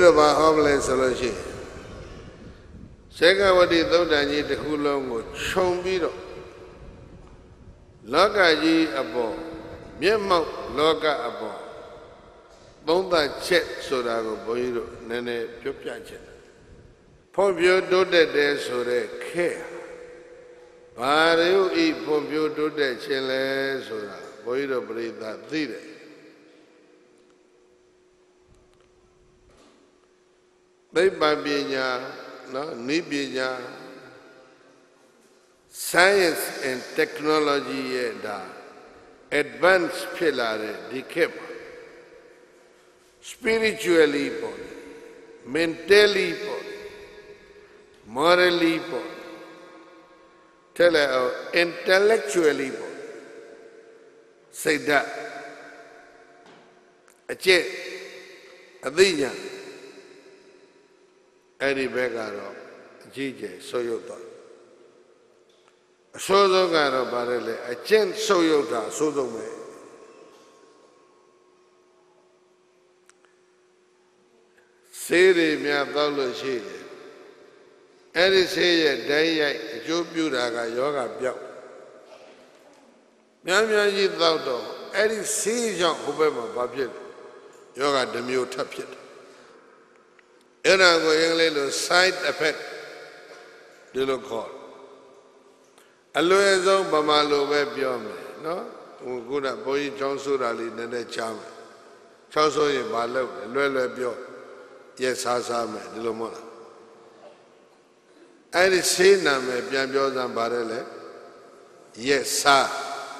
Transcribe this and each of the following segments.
န်းတော်ဘာဟောမလဲဆိုလို့ရှိရင်စေကဝတိသုတ်တန်ကြီးတစ်ခုလုံးကိုခြုံပြီးတော့လောကကြီးအပေါ်မျက်မှောက်လောကအပေါ်သုံးသပ်ချက်ဆိုတာကိုဘုန်းကြီးတို့နည်းနည်းပြောပြချင်တယ်ဖွံ့ဖြိုးတိုးတက်တယ်ဆိုတဲ့ခဲဘာရုပ်ဤဖွံ့ဖြိုးတိုးတက်ခြင်းလဲဆိုတာဘုန်းကြီးတို့ပြိဿသိတယ် သိပ္ပံပညာနော်နိပညာ science and technology ရဲ့ဒါ advance ဖြစ်လာတဲ့ဒီခေတ်မှာ spiritually ပေါ့ mentally ပေါ့ morally ပေါ့ထဲလဲအောင် intellectually ပေါ့စိတ်ဓာတ်အကျင့်အသိဉာဏ် အဲ့ဒီဘက်ကတော့အကြီးကျယ်ဆုပ်ယုပ်သွားအဆိုးဆုံးကတော့ဗါတယ်လေအကျင့်ဆုပ်ယုပ်တာအဆိုးဆုံးပဲဆေးတွေများတောက်လို့ရှိတယ်အဲ့ဒီဆေးရဲ့ဓာတ်ရိုက်အကျိုးပြုတာကယောဂပြောက်များများကြီးတောက်တော့အဲ့ဒီဆေးကြောင့်ဟိုဘက်မှာဘာဖြစ်လဲယောဂတစ်မျိုးထပ်ဖြစ်တယ် အဲ့ဒါကိုအင်္ဂလိပ်လို side effect ဒီလိုခေါ်အလွယ်ဆုံးဗမာလိုပဲပြောမယ်နော်ဟိုခုနဘုန်းကြီးချောင်းဆိုတာလေးနည်းနည်းချားမယ်ချောင်းဆိုရင်မလုပ်တယ်လွယ်လွယ်ပြောရက်စားစားမယ်ဒီလိုမဟုတ်လားအဲ့ဒီဆေးနာမယ်ပြန်ပြောစမ်းပါတယ်လေရက်စား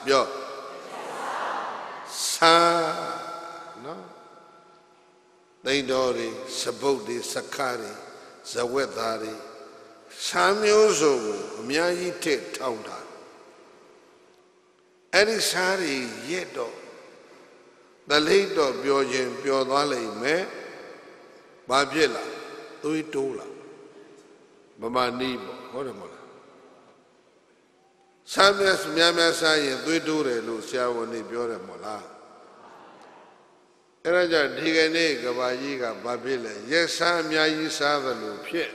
ပြောစားနော် သိန်းတော်တွေစပုတ်တွေစခါတွေဇဝက်သားတွေရှားမျိုးစုံကိုအများကြီးထည့်ထောင်တာအဲ့ဒီရှားတွေရက်တော့တလိမ့်တော့ပြောခြင်းပြောသွားလိမ့်မယ်ဘာဖြစ်လားသွေးတိုးလားမမနီးပေါ့ဟုတ်တယ်မဟုတ်လားဆမ်းမြတ်များများစားရင်သွေးတိုးတယ်လို့ဆရာဝန်တွေပြောတယ်မဟုတ်လား အဲ့ဒါကြောင့်ဒီကနေ့ကဘာကြီးကဘာဖြစ်လဲရက်စားအများကြီးစားသလိုဖြစ်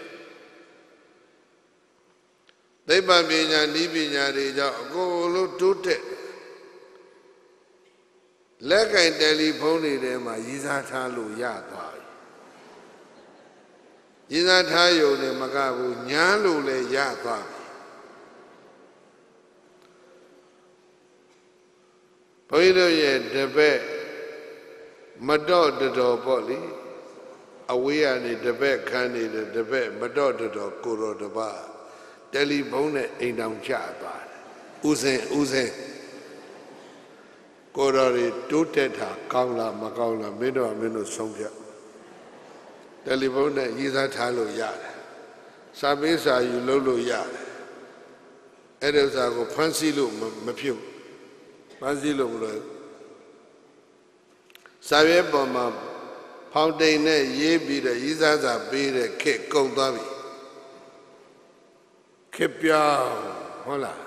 သိပ္ပံပညာဤပညာတွေကြောင့်အကုန်လုံးတိုးတက်လက်ကင်တယ်လီဖုန်းတွေထဲမှာရည်စားထားလို့ရသွားပြီရည်စားထားယုံနဲ့မကဘူးညားလို့လည်းရသွားပြီဘုန်းကြီးတို့ရဲ့တပည့် မတော့တတော်ပေါ့လေအဝေးကနေတပည့်ခန်းနေတဲ့တပည့်မတော့တတော်ကိုတော်တပါတယ်လီဖုန်းနဲ့အိမ်တောင်ကျသွားတယ်ဥစဉ်ဥစဉ်ကိုတော်တွေတိုးတက်တာကောင်းလားမကောင်းလားမင်းတို့ကမင်းတို့ဆုံးဖြတ်တယ်လီဖုန်းနဲ့ရေးစားထားလို့ရတယ်စာပေးစာယူလုပ်လို့ရတယ်အဲ့ဒီဥစ္စာကိုဖန်ဆီးလို့မဖြစ်ဘူးဖန်ဆီးလို့မလို့ စာရွက်ပေါ်မှာဖောင်တိန်နဲ့ရေးပြီးတော့ရေးစားစာပေးတဲ့ခက်ကုံသွားပြီခက်ပြောင်းဟုတ်လား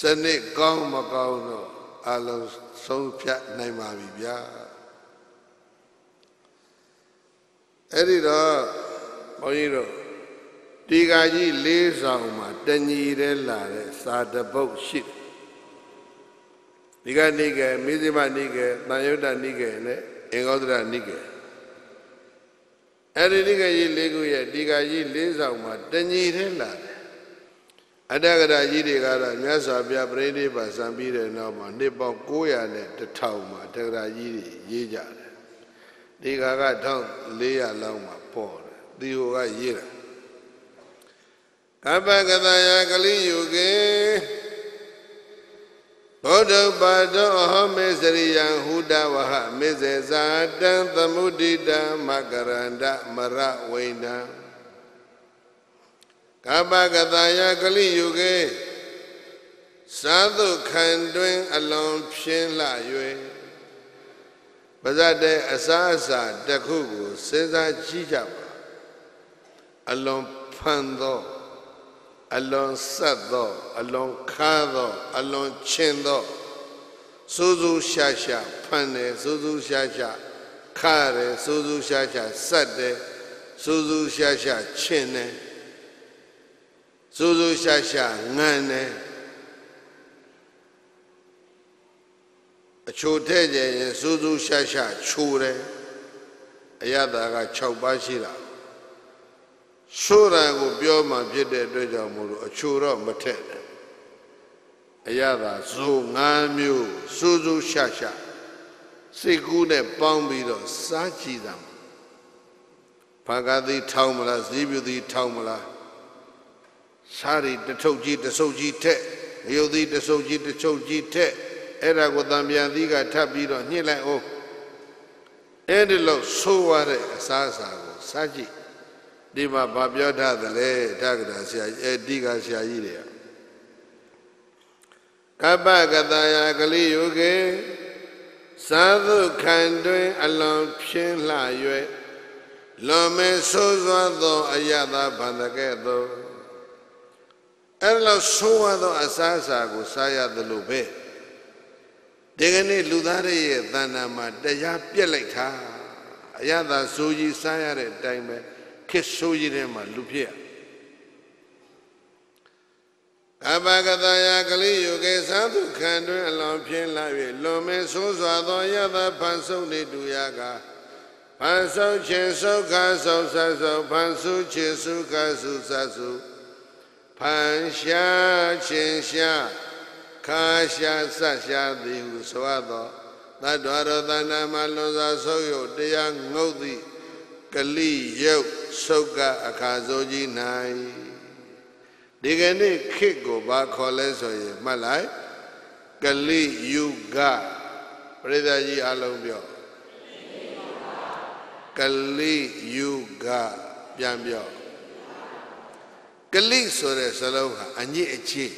စနစ်ကောင်းမကောင်းတော့အလုံးဆုံးဖြတ်နိုင်ပါပြီဗျာအဲ့ဒီတော့ဘုန်းကြီးတို့ဒီကကြီးလေးဆောင်မှာတညီတဲ့လာတဲ့စာတပုတ်ရှိတယ် ဒီကနိကေမိဇိမနိကေတန်ယုတ်တနိကေနဲ့အင်္ဂေါဒရနိကေအဲ့ဒီနိကေကြီးလေးခုရဲ့ဒီကကြီးလေးဆောင်မှာတညီတဲ့လာတယ်အတ္တကရာကြီးတွေကတော့မြတ်စွာဘုရားပြိဋိဘာစံပြီးတဲ့နောက်မှာနှစ်ပေါင်း900နဲ့1000မှာအတ္တကရာကြီးတွေရေးကြတယ်ဒီကက1400လောက်မှာပေါ်တယ်ဒီဟိုကရေးတာကပ္ပကတယကလိယုကေ ဘောဓပါတောအဟောမေစရိယံဟူတဝဟမေဇေဇာတံသမုဒိတံမကရန္တမရဝိဏံကပ္ပကတယကလိယုကေသာသုခံတွင်အလွန်ဖြင်းလှ၍ပါဇတ်တဲ့အစားအစာတစ်ခုကိုစဉ်းစားကြည့်ကြပါအလွန်ဖန်သော အလွန်ဆက်သောအလွန်ခါသောအလွန်ချင်းသောစူးစူးရှာရှာဖန်တယ်စူးစူးရှာရှာခါတယ်စူးစူးရှားရှားစက်တယ်စူးစူးရှားရှားချင်တယ်စူးစူးရှားရှားငန်းတယ်အချိုထဲ့ကြရင်စူးစူးရှားရှားချိုတယ်အရသာက6ပါးရှိတာ ဆိုးတာကိုပြောမှဖြစ်တဲ့အတွက်ကြောင့်မို့လို့အချိုတော့မထက်တယ်အရသာဇို၅မျိုးစူးစူးရှာရှာစိတ်ကူးနဲ့ပေါင်းပြီးတော့စားကြည့်တာဘာကတိထောင်းမလားဇီးပြူတိထောင်းမလားစားရီတထုပ်ကြီးတဆုပ်ကြီးထက်ရုပ်သီးတဆုပ်ကြီးတချုပ်ကြီးထက်အဲ့ဒါကိုတံပြန်သီးကထပ်ပြီးတော့ညှစ်လိုက်အောင်အဲ့ဒီလောက်ဆိုးရတဲ့အစားအစာကိုစားကြည့် ဒီမှာဗာပြောထားသလဲတက္ကရာဆရာအဲ့ဒီကဆရာကြီးတွေကကပ္ပကတယာကလိယုကေသာသုခံတွင်အလွန်ဖြင်းလှ၍လွန်မဲဆိုးစွားသောအယတာဗန္တကဲ့သို့အဲ့လိုဆိုးဝါးသောအစားအစာကိုစားရသလိုပဲဒီကနေ့လူသားတွေရဲ့တဏ္ဍာမှာတရားပြက်လိုက်တာအယတာဆိုးကြီးစားရတဲ့အတိုင်းပဲ ခစ်ဆိုးကြီးထဲမှာလူဖြစ်ရကပ္ပကတယာကလိယုကေသာသုခံတွင်အလွန်ဖြင်းလာ၍လွန်မဲဆိုးစွာသောယသဖန်ဆုံးနေတူရကဖန်ဆုံးခြင်းဆုခဆုံးဆဆုံးဖန်ဆုခြင်းဆုခဆုဆဆုဖန်ရှားခြင်းရှားခါရှားဆက်ရှားသည်ဟုဆိုအပ်သောသတ္တဝရသဏ္ဍာမလွန်စွာဆုပ်ယုတ်တရားငုတ်သည့် ကလိယုတ်ဆုတ်ကအခါစိုးကြီး၌ဒီကနေ့ခေတ်ကိုဘာခေါ်လဲဆိုရင်မှတ်လိုက်ကလိယုဂပရိသတ်ကြီးအလုံးပြောကလိယုဂပြန်ပြောကလိဆိုတဲ့စလုံးဟာအညစ်အကြေး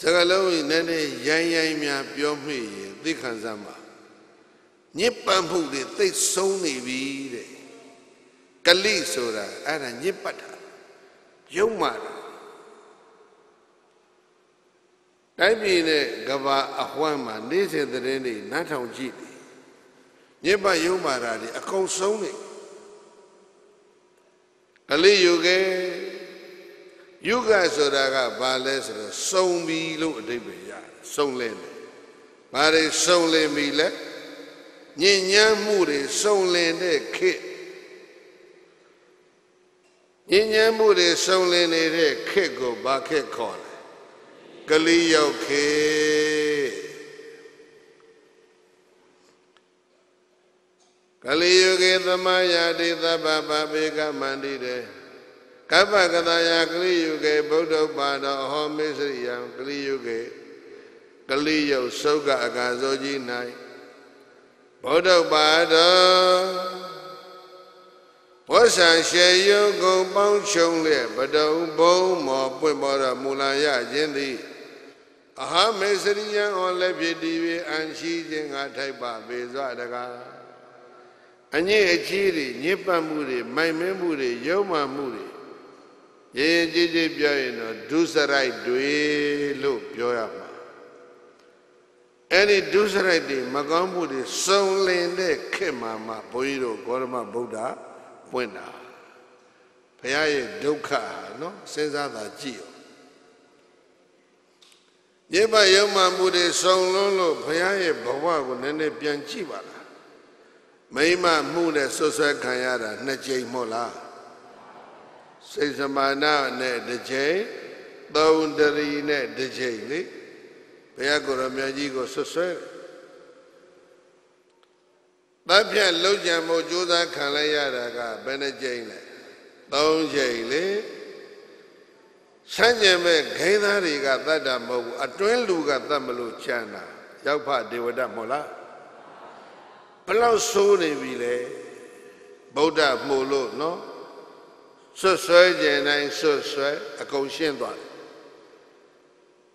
စကလုံးကြီးနည်းနည်းရိုင်းရိုင်းများပြောမိရင်သိခံစားမှာ ညစ်ပတ်မှုတွေသိဆုံးနေပြီတဲ့ကလိဆိုတာအဲ့ဒါညစ်ပတ်တာယုံမာတာတိုင်းပြည်နဲ့ကဘာအဝမ်းမှာနေ့စဉ်သတင်းတွေနားထောင်ကြည့်တယ်ညစ်ပတ်ယုံမာတာတွေအကုန်ဆုံးနေကလိယုကေယုဂဆိုတာကဘာလဲဆိုတော့စုံပြီလို့အဓိပ္ပာယ်ရတယ်စုံလဲတယ်ဘာတွေစုံလင်ပြီလဲ ညဉ့်ညမ်းမှုတွေစုံလင်တဲ့ခေတ်ညဉ့်ညမ်းမှုတွေစုံလင်နေတဲ့ခေတ်ကိုဘာခေတ်ခေါ်လဲကလိရောက်ခေကလိယုကေသမယာတိသဗ္ဗပပေကမန္တိတေကပ္ပကတယာကလိယုကေဗုဒ္ဓပါတော်ဟောမေစရိယံကလိယုကေကလိယုသုတ်ကအကာဇောကြီး၌ ဗုဒ္ဓပါတော်ဝဆံရှေယုကုံပေါင်းချုံလျက်ပတုံဘုံမောပွင့်ပေါ်တော်မူလာရခြင်းသည်အဟမေစရိယံဟောလည်းဖြစ်တည်၍အန်ရှိခြင်းငါထိုက်ပါပေစွာတကားအညစ်အကြေးတွေညစ်ပတ်မှုတွေမိုင်မဲမှုတွေယုံမှမှုတွေရေကြည်ကြည်ပြောရင်တော့ဒုစရိုက်တွေလို့ပြောရမှာ အဲ့ဒီဒုစရိုက်တွေမကောင်းမှုတွေစုံလင်တဲ့ခေတ်မှာမှဘုန်းကြီးတို့ဂေါရမဗုဒ္ဓပွင့်တာဘုရားရဲ့ဒုက္ခနော်စဉ်းစားတာကြည့်ရောညဘယုံမှမှုတွေစုံလုံးလို့ဘုရားရဲ့ဘဝကိုနည်းနည်းပြန်ကြည့်ပါလားမိမမှုနဲ့ဆွဆွဲခံရတာနှစ်ကြိမ်မဟုတ်လားစိတ်စမာနနဲ့တစ်ကြိမ်သုံးတရီနဲ့တစ်ကြိမ်လေ ဘုရားကိုရမြတ်ကြီးကိုဆွဆွဲတယ်တပ်ဖြတ်လှုပ်ကြံမှုကြိုးစားခံလိုက်ရတာကဘယ်နှကြိမ်လဲသုံးကြိမ်လေဆန်းကျင်မဲ့ဂိမ်းသားတွေကတတ်တာမဟုတ်ဘူးအတွင်းလူကတတ်မလို့ချမ်းတာရောက်ဖဒေဝဒမဟုတ်လားဘလောက်ဆိုးနေပြီလေဗုဒ္ဓမှုလို့နော်ဆွတ်ဆွဲခြင်းတိုင်းဆွတ်ဆွဲအကုန်ရှင်းသွားတယ်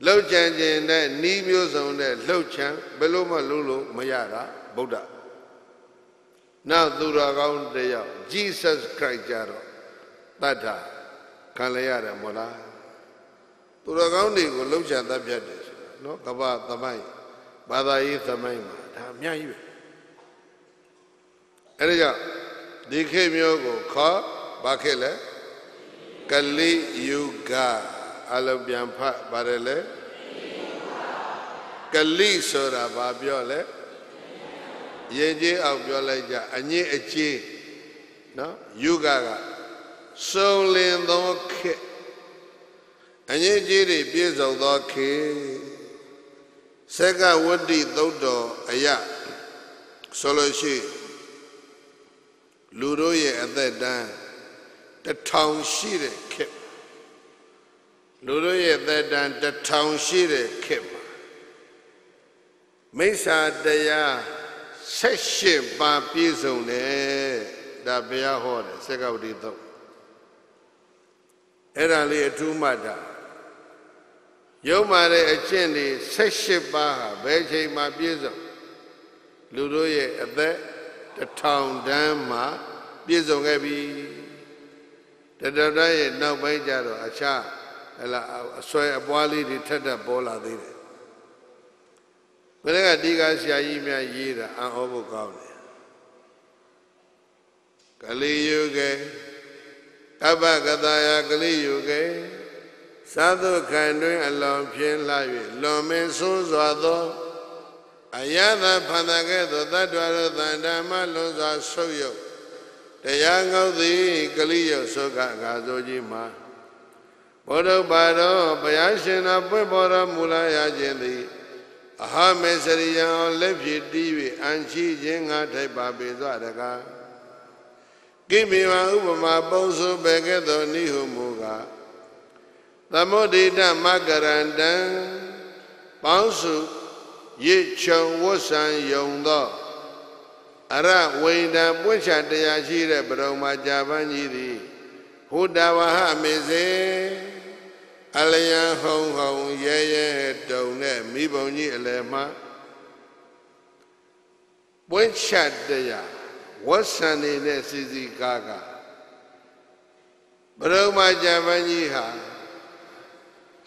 လှုပ်ကြံခြင်းနဲ့ဤမျိုးစုံနဲ့လှုပ်ချံဘယ်လို့မှလုံးလို့မရတာဗုဒ္ဓနောက်သူတော်ကောင်းတယောက် Jesus Christ ကြတော့တတ်တာခံလဲရတယ်မို့လားသူတော်ကောင်းတွေကိုလှုပ်ရှားတတ်ဖြတ်တယ်ဆိုတာနော်ကပ္ပသမိုင်းဘာသာရေးသမိုင်းမှာဒါအများကြီးပဲအဲဒါကြောင့်ဒီခေတ်မျိုးကိုခေါ်ဘာခေတ်လဲကလိယုဂ အလုံးပြန်ဖတ်ပါတယ်လေကလိဆိုတာဘာပြောလဲရင်ကြီးအောင်ပြောလိုက်ကြအငြိအကျေးနော်ယုဂကစုံလင်သောခေတ်အငြိအကျေးတွေပြည့်စုံသောခေတ်စက္ကဝတ္တိသုတ်တော်အယဆိုလို့ရှိလူတို့ရဲ့အသက်တန်းတထောင်ရှိတဲ့ခေတ် လူတို့ရဲ့သက်တမ်းတထောင်ရှိတဲ့ခေတ်မှာမိစ္ဆာတရားဆက်ရှိပါပြည့်စုံတယ်ဒါဘုရားဟောတယ်စက္ကဝတိသုတ်အဲ့ဒါလေးအထူးမှတ်တာရုံမာတဲ့အကျင့်တွေဆက်ရှိပါဟာဘယ်ချိန်မှပြည့်စုံလူတို့ရဲ့အသက်တထောင်တန်းမှာပြည့်စုံခဲ့ပြီတတတရဲ့နောက်ပိုင်းကျတော့အခြား ဟလာအဆွဲအပွားလေးတွေထက်ထက်ပေါ်လာသေးတယ်ဘယ်ကဒီကဆရာကြီးများရေးတာအံ့ဩဖို့ကောင်းတယ်ကလေးယုကေအဘကတာယကလေးယုကေသာသုခံတွင်အလွန်ဖြင်းလှ၍လွန်မင်းဆိုးစွာသောအယသဖန်တကဲ့သို့တတ္တဝရသန္ဓမ္မလွန်စွာဆုပ်ယုတ်တရားငေါသည်ကလိယုတ်သုခအခါဆိုကြီးမှာ ဘုဒ္ဓဘာတော်ဘုရားရှင်တော်ပွင့်ပေါ်တော်မူလာရခြင်းသည်အဟမေစရိယံလက်ဖြစ်တီး၍အန်ချီခြင်းငါထိုက်ပါပေစွာတကားကိမိဝဥပမာပုံစုပဲကဲ့သို့နိဟုမူကားသမုဒိတမကရန္တံပေါင်းစုရစ်ချုံဝတ်ဆံယုံသောအရဝိန္ဒပွင့်ချတရားရှိတဲ့ပရုံမာကြာပန်းကြီးသည်ဟုတဝဟမေစေ အလယံဟုံဟုံရဲရဲတုံနဲ့မိဘုံကြီးအလယ်မှာပွင့်ချတရားဝတ်ဆံနေတဲ့စီစီကားကပရုံမာကြာပန်းကြီးဟာ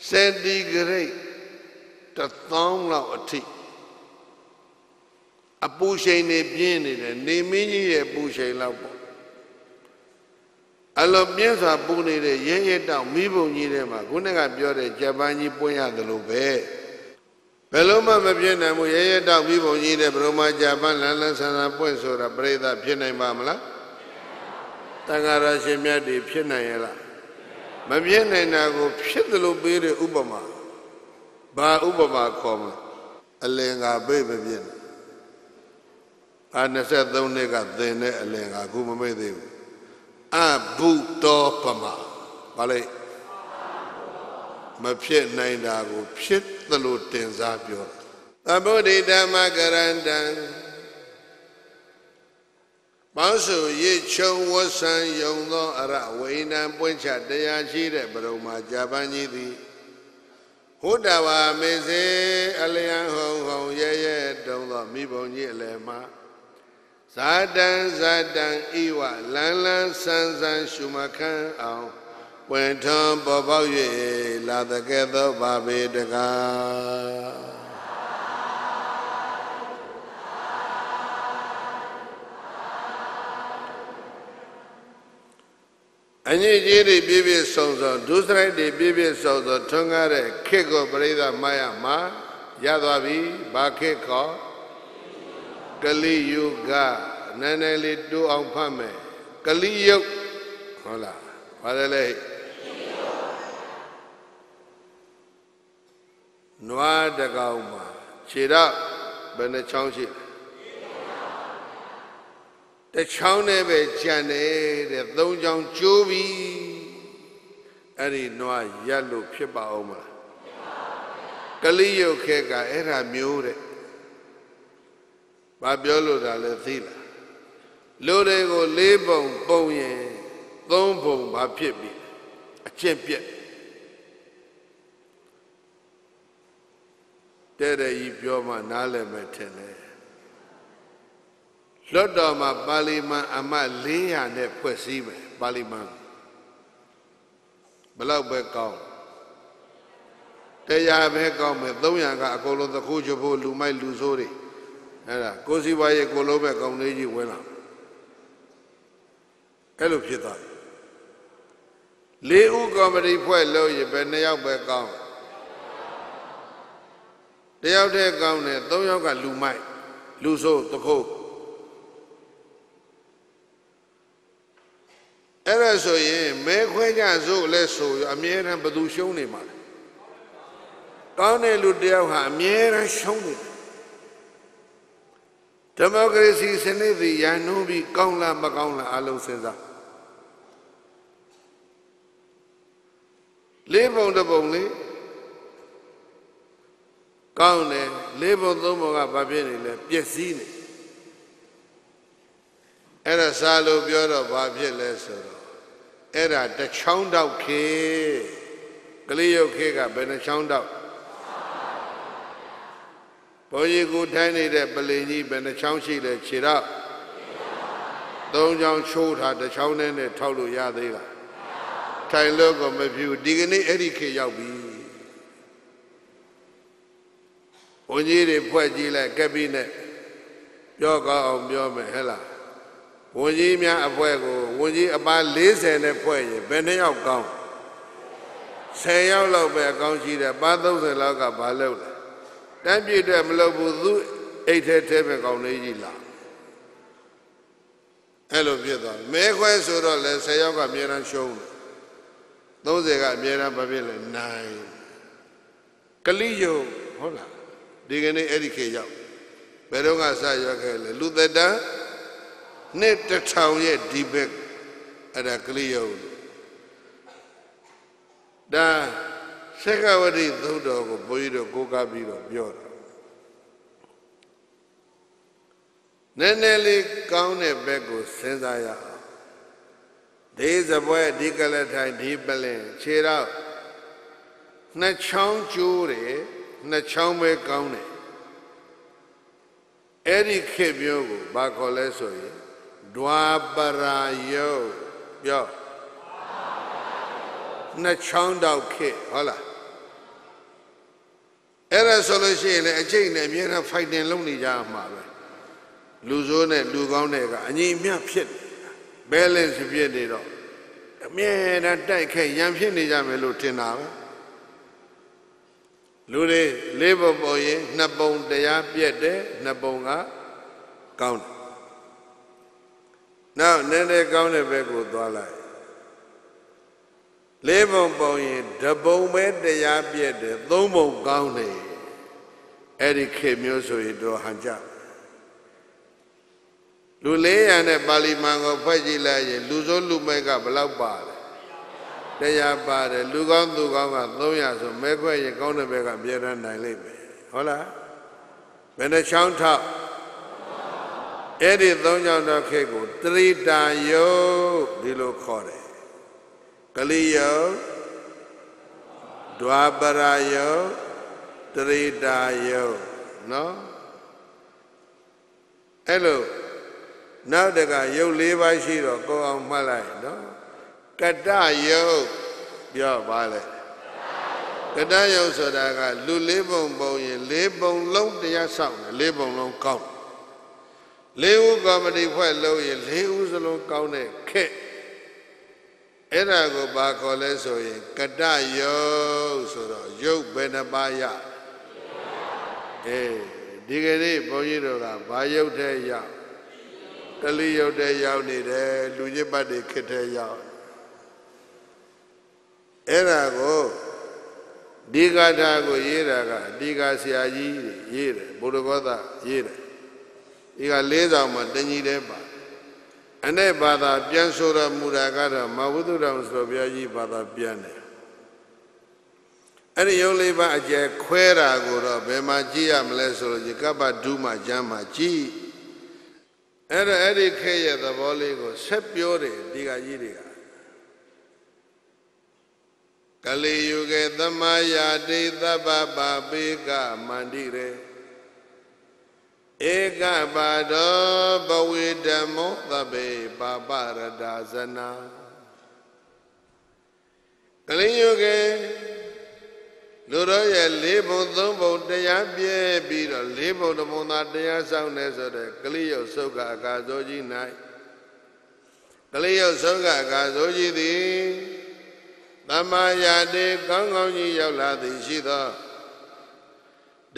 စင်တီဂရိတ်တသောင်းလောက်အထိအပူချိန်နေပြင်းနေတယ်နေမင်းကြီးရဲ့ပူချိန်လောက်ပေါ့ အလောပြင်းစွာပူနေတဲ့ရဲရဲတောင်မိဘုံကြီးထဲမှာခုနကပြောတဲ့ဂျပန်ကြီးပွင့်ရတယ်လို့ပဲဘယ်လို့မှမပြင်းနိုင်ဘူးရဲရဲတောင်မိဘုံကြီးတဲ့ဘရမဂျပန်လန်လန်ဆန်ဆန်ပွင့်ဆိုတာပြိဿဖြစ်နိုင်ပါမလားတန်ဃာရရှင်မြတ်တွေဖြစ်နိုင်ရဲ့လားမပြင်းနိုင်တာကိုဖြစ်တယ်လို့ပေးတဲ့ဥပမာဘာဥပမာခေါ်မလဲအလင်္ကာပြေမပြင်းအာ23နှစ်ကသင်တဲ့အလင်္ကာခုမမေ့သေးဘူး အဘုတောပမာဘာလဲမဖြစ်နိုင်တာကို ဖြစ်သလိုတင်စားပြောသမုဒိဓမ္မကရန္တံပေါင်းစုရစ်ချုံဝဆံယုံသောအရဝိနံပွင့်ချတရားရှိတဲ့ဘရုံမှာဂျပန်ကြီးသည်ဟုတဝါမေစေအလျံဟုံဟုံရဲရဲတုံသောမိဘုံကြီးအလယ်မှာ ဇာတံဇာတံဤဝလန်းလန်းဆန်းဆန်းရှုမခန်းအောင်ပွင့်ထွန်းပေါ်ပေါက်၍လာတကဲ့သို့ပါပေတကားအညစ်အကြေးတွေပြည့်ပြည့်စုံစုံဒုစရိုက်တွေပြည့်ပြည့်စုံစုံထွန်းကားတဲ့ခေတ်ကိုပြိဿမှားရမှာရသွားပြီဘာခေတ်ခေါ် ကလိယုဂနည်းနည်းလေးတိုးအောင်ဖတ်မယ်ကလိယုတ်ဟုတ်လားပါတယ်လေနွားတကောင်မှာခြေတော့ဘယ်နှချောင်းရှိတချောင်းနဲ့ပဲကြံနေတဲ့သုံးချောင်းကျိုးပြီအဲ့ဒီနွားရက်လို့ဖြစ်ပါအောင်မလားကလိယုတ်ခဲကအဲ့ဒါမျိုးတဲ့ ဘာပြောလို့ဒါလဲသိလားလူတွေကို၄ပုံပုံရင်၃ပုံဘာဖြစ်ပြီအကျင့်ပြက်တဲ့တဲ့ကြီးပြောမှနားလည်မယ်ထင်တယ်လွတ်တော်မှာပါဠိမန်အမတ်400နဲ့ဖွဲ့စည်းမယ်ပါဠိမန်ဘလောက်ပဲကောင်းတရားပဲကောင်းမယ်300ကအကုန်လုံးသခိုးချဖို့လူမိုက်လူဆိုးတွေ အဲ့ဒါကိုစီပွားရေးကိုလုံးပဲကောင်းလေးကြီးဝင်လာအဲ့လိုဖြစ်သွားတယ်လေးဦးကော်မတီဖွဲ့လို့ရဘယ်နှစ်ယောက်ပဲကောင်းတယောက်တည်းကောင်းတယ်၃ယောက်ကလူမိုက်လူဆိုးတခုတ်အဲ့ဒါဆိုရင်မဲခွဲကြစို့လဲဆိုရအမြဲတမ်းဘသူရှုံးနေမှာလဲကောင်းတဲ့လူတယောက်ဟာအမြဲတမ်းရှုံးနေတယ် ဒီမိုကရေစီစနစ်စီရန်နှုံးပြီးကောင်းလားမကောင်းလားအလုံးစဉ်းစားလေးပုံတစ်ပုံလေးကောင်းတယ်လေးပုံသုံးပုံကဘာဖြစ်နေလဲပျက်စီးနေအဲ့ဒါစာလို့ပြောတော့ဘာဖြစ်လဲဆိုတော့အဲ့ဒါတချောင်းတောက်ခေကလေးရုပ်ခေကဘယ်နှချောင်းတောက် ဘုန်းကြီးကိုထိုင်းနေတဲ့ပလင်ကြီးဘယ်နှချောင်းရှိလဲခြေတော့သုံးချောင်းချိုးထားတစ်ချောင်းနဲ့ထောက်လို့ရသေးလားထိုင်လို့ကိုမဖြူဒီကနေ့အဲ့ဒီခေရောက်ပြီဘုန်းကြီးတွေဖွဲ့ကြည့်လိုက်ကပ်ပြီးနဲ့ပြောကောင်းအောင်ပြောမယ်ဟဲ့လားဝန်ကြီးများအဖွဲ့ကိုဝန်ကြီးအပါ40နဲ့ဖွဲ့ရင်ဘယ်နှယောက်ကောင်း10ယောက်လောက်ပဲအကောင်းရှိတယ်ပါ30လောက်ကဘာလုပ်လဲ တန်းပြည့်တဲ့မလုပ်ဘူးသူအိတ်ထဲထဲပဲကောင်းလေးကြီးလာအဲ့လိုဖြစ်သွားမဲခွဲဆိုတော့လေ10ယောက်ကအများအားရှုံးတယ်30ကအများအားဘာဖြစ်လဲနိုင်ကလိယုံဟုတ်လားဒီကနေ့အဲ့ဒီခေရောက်ဘယ်တော့ကစရွက်ခဲ့လဲလူသက်တမ်းနှစ်တစ်ထောင်ရဲ့ဒီဘက်အဲ့ဒါကလေးယုံဒါ သက္ကဝတိသုတ်တော်ကိုဘုန်းကြီးတို့ကိုးကားပြီးတော့ပြောတာနည်းနည်းလေးကောင်းတဲ့ဘက်ကိုစဉ်းစားရအောင်ဒီစပွဲဒီကလထိုင်ဒီပလင်ခြေတော့နှစ်ချောင်းကျိုးတယ်နှစ်ချောင်းပဲကောင်းတယ်အဲ့ဒီခေတ်မျိုးကိုဘာခေါ်လဲဆိုရင်ဒွာပရာယုတ်ပြောနှစ်ချောင်းတောက်ခေဟုတ်လား အဲ့ဒါဆိုလို့ရှိရင်လည်းအကျိတ်နဲ့အမြဲတမ်း fighting လုပ်နေကြမှာပဲလူဆိုးနဲ့လူကောင်းတဲ့ကအငြိမ်မြဖြစ် balance ဖြစ်နေတော့အမြဲတမ်းတိုက်ခိုက်ရန်ဖြစ်နေကြမယ်လို့ထင်တာပဲလူတွေလေးပုံပုံရင်နှစ်ပုံတရားပြက်တယ်နှစ်ပုံကကောင်းတယ်နောက်နည်းနည်းကောင်းတဲ့ဘက်ကိုသွားလိုက်လေးပုံပုံရင်တပုံပဲတရားပြည့်တယ်သုံးပုံကောင်းတယ် အဲ့ဒီခေမျိုးဆိုရင်တော့ဟန်ကြလူ400နဲ့ပါဠိမန်ကိုဖွဲ့ကြည့်လိုက်ရင်လူစိုးလူမိုက်ကဘယ်လောက်ပါလဲတရားပါတယ်လူကောင်းသူကောင်းက300ဆိုမဲခွဲရင်ကောင်းတဲ့ဘက်ကအပြည့်တန်းနိုင်လိမ့်မယ်ဟုတ်လားဘယ်နှချောင်းထောက်အဲ့ဒီသုံးကြောင့်တော့ခေတ်ကိုတရိတာယုတ်ဒီလိုခေါ်တယ်ကလိယုတ်ဒွာပရာယုတ် တရိတာယုတ်နော်အဲ့လိုနောက်တကယုတ်၄ပါးရှိတော့ကိုအောင်မှတ်လိုက်နော်ကတယုတ်ပြောပါလေကတယုတ်ဆိုတာကလူလေးပုံပုံရင်လေးပုံလုံးတရားဆောက်တယ်လေးပုံလုံးကောင်းလေးဦးကော်မတီဖွဲ့လို့ရင်လေးဦးစလုံးကောင်းတဲ့ခက်အဲ့ဒါကိုဘာခေါ်လဲဆိုရင်ကတယုတ်ဆိုတော့ယုတ်ဘယ်နှပါးရ အေးဒီကနေ့ဘုန်းကြီးတို့ကဘာယုတ်တဲ့ရောက်ကလေးယုတ်တဲ့ရောက်နေတယ်လူကြီးပတ်တွေခက်တဲ့ရောက်အဲ့ဒါကိုဒီဂါထာကိုရေးတာကဒီဂါဆရာကြီးရေးတယ်ဘုရားကောသရေးတယ်ဒီကလေးဆောင်မှာတညီတဲ့ပါအ내ဘာသာပြန်ဆိုတော်မူတာကတော့မဝုဒ္ဓတော်ဆိုဘုရားကြီးဘာသာပြန်တယ် အဲ့ဒီယုံလေးပါအကျယ်ခွဲတာကိုတော့ဘယ်မှာကြည့်ရမလဲဆိုလို့ကပ္ပဒုမှာကျမ်းမှာကြည့်အဲ့တော့အဲ့ဒီခဲရဲ့သဘောလေးကိုဆက်ပြောတယ်ဒီကကြီးတွေကကလေးယုကေသမယာတိသဗ္ဗပါပေကမန္တိရေဧကပါတောဘဝေဓမ္မောသဗ္ဗေပါပရဒါဇနာကလေးယုကေ လူလူတို့ရဲ့လေးဘုံသုံးဘုံတရားပြဲပြီးတော့လေးဘုံတစ်ဘုံသာတရားဆောင်နေဆိုတဲ့ကလိယုတ်ဆုတ်ကအကာဇောကြီး၌ကလိယုတ်ဆုတ်ကအကာဇောကြီးသည်သမ္မာယာတိကောင်းကောင်းကြီးရောက်လာသည်ရှိသော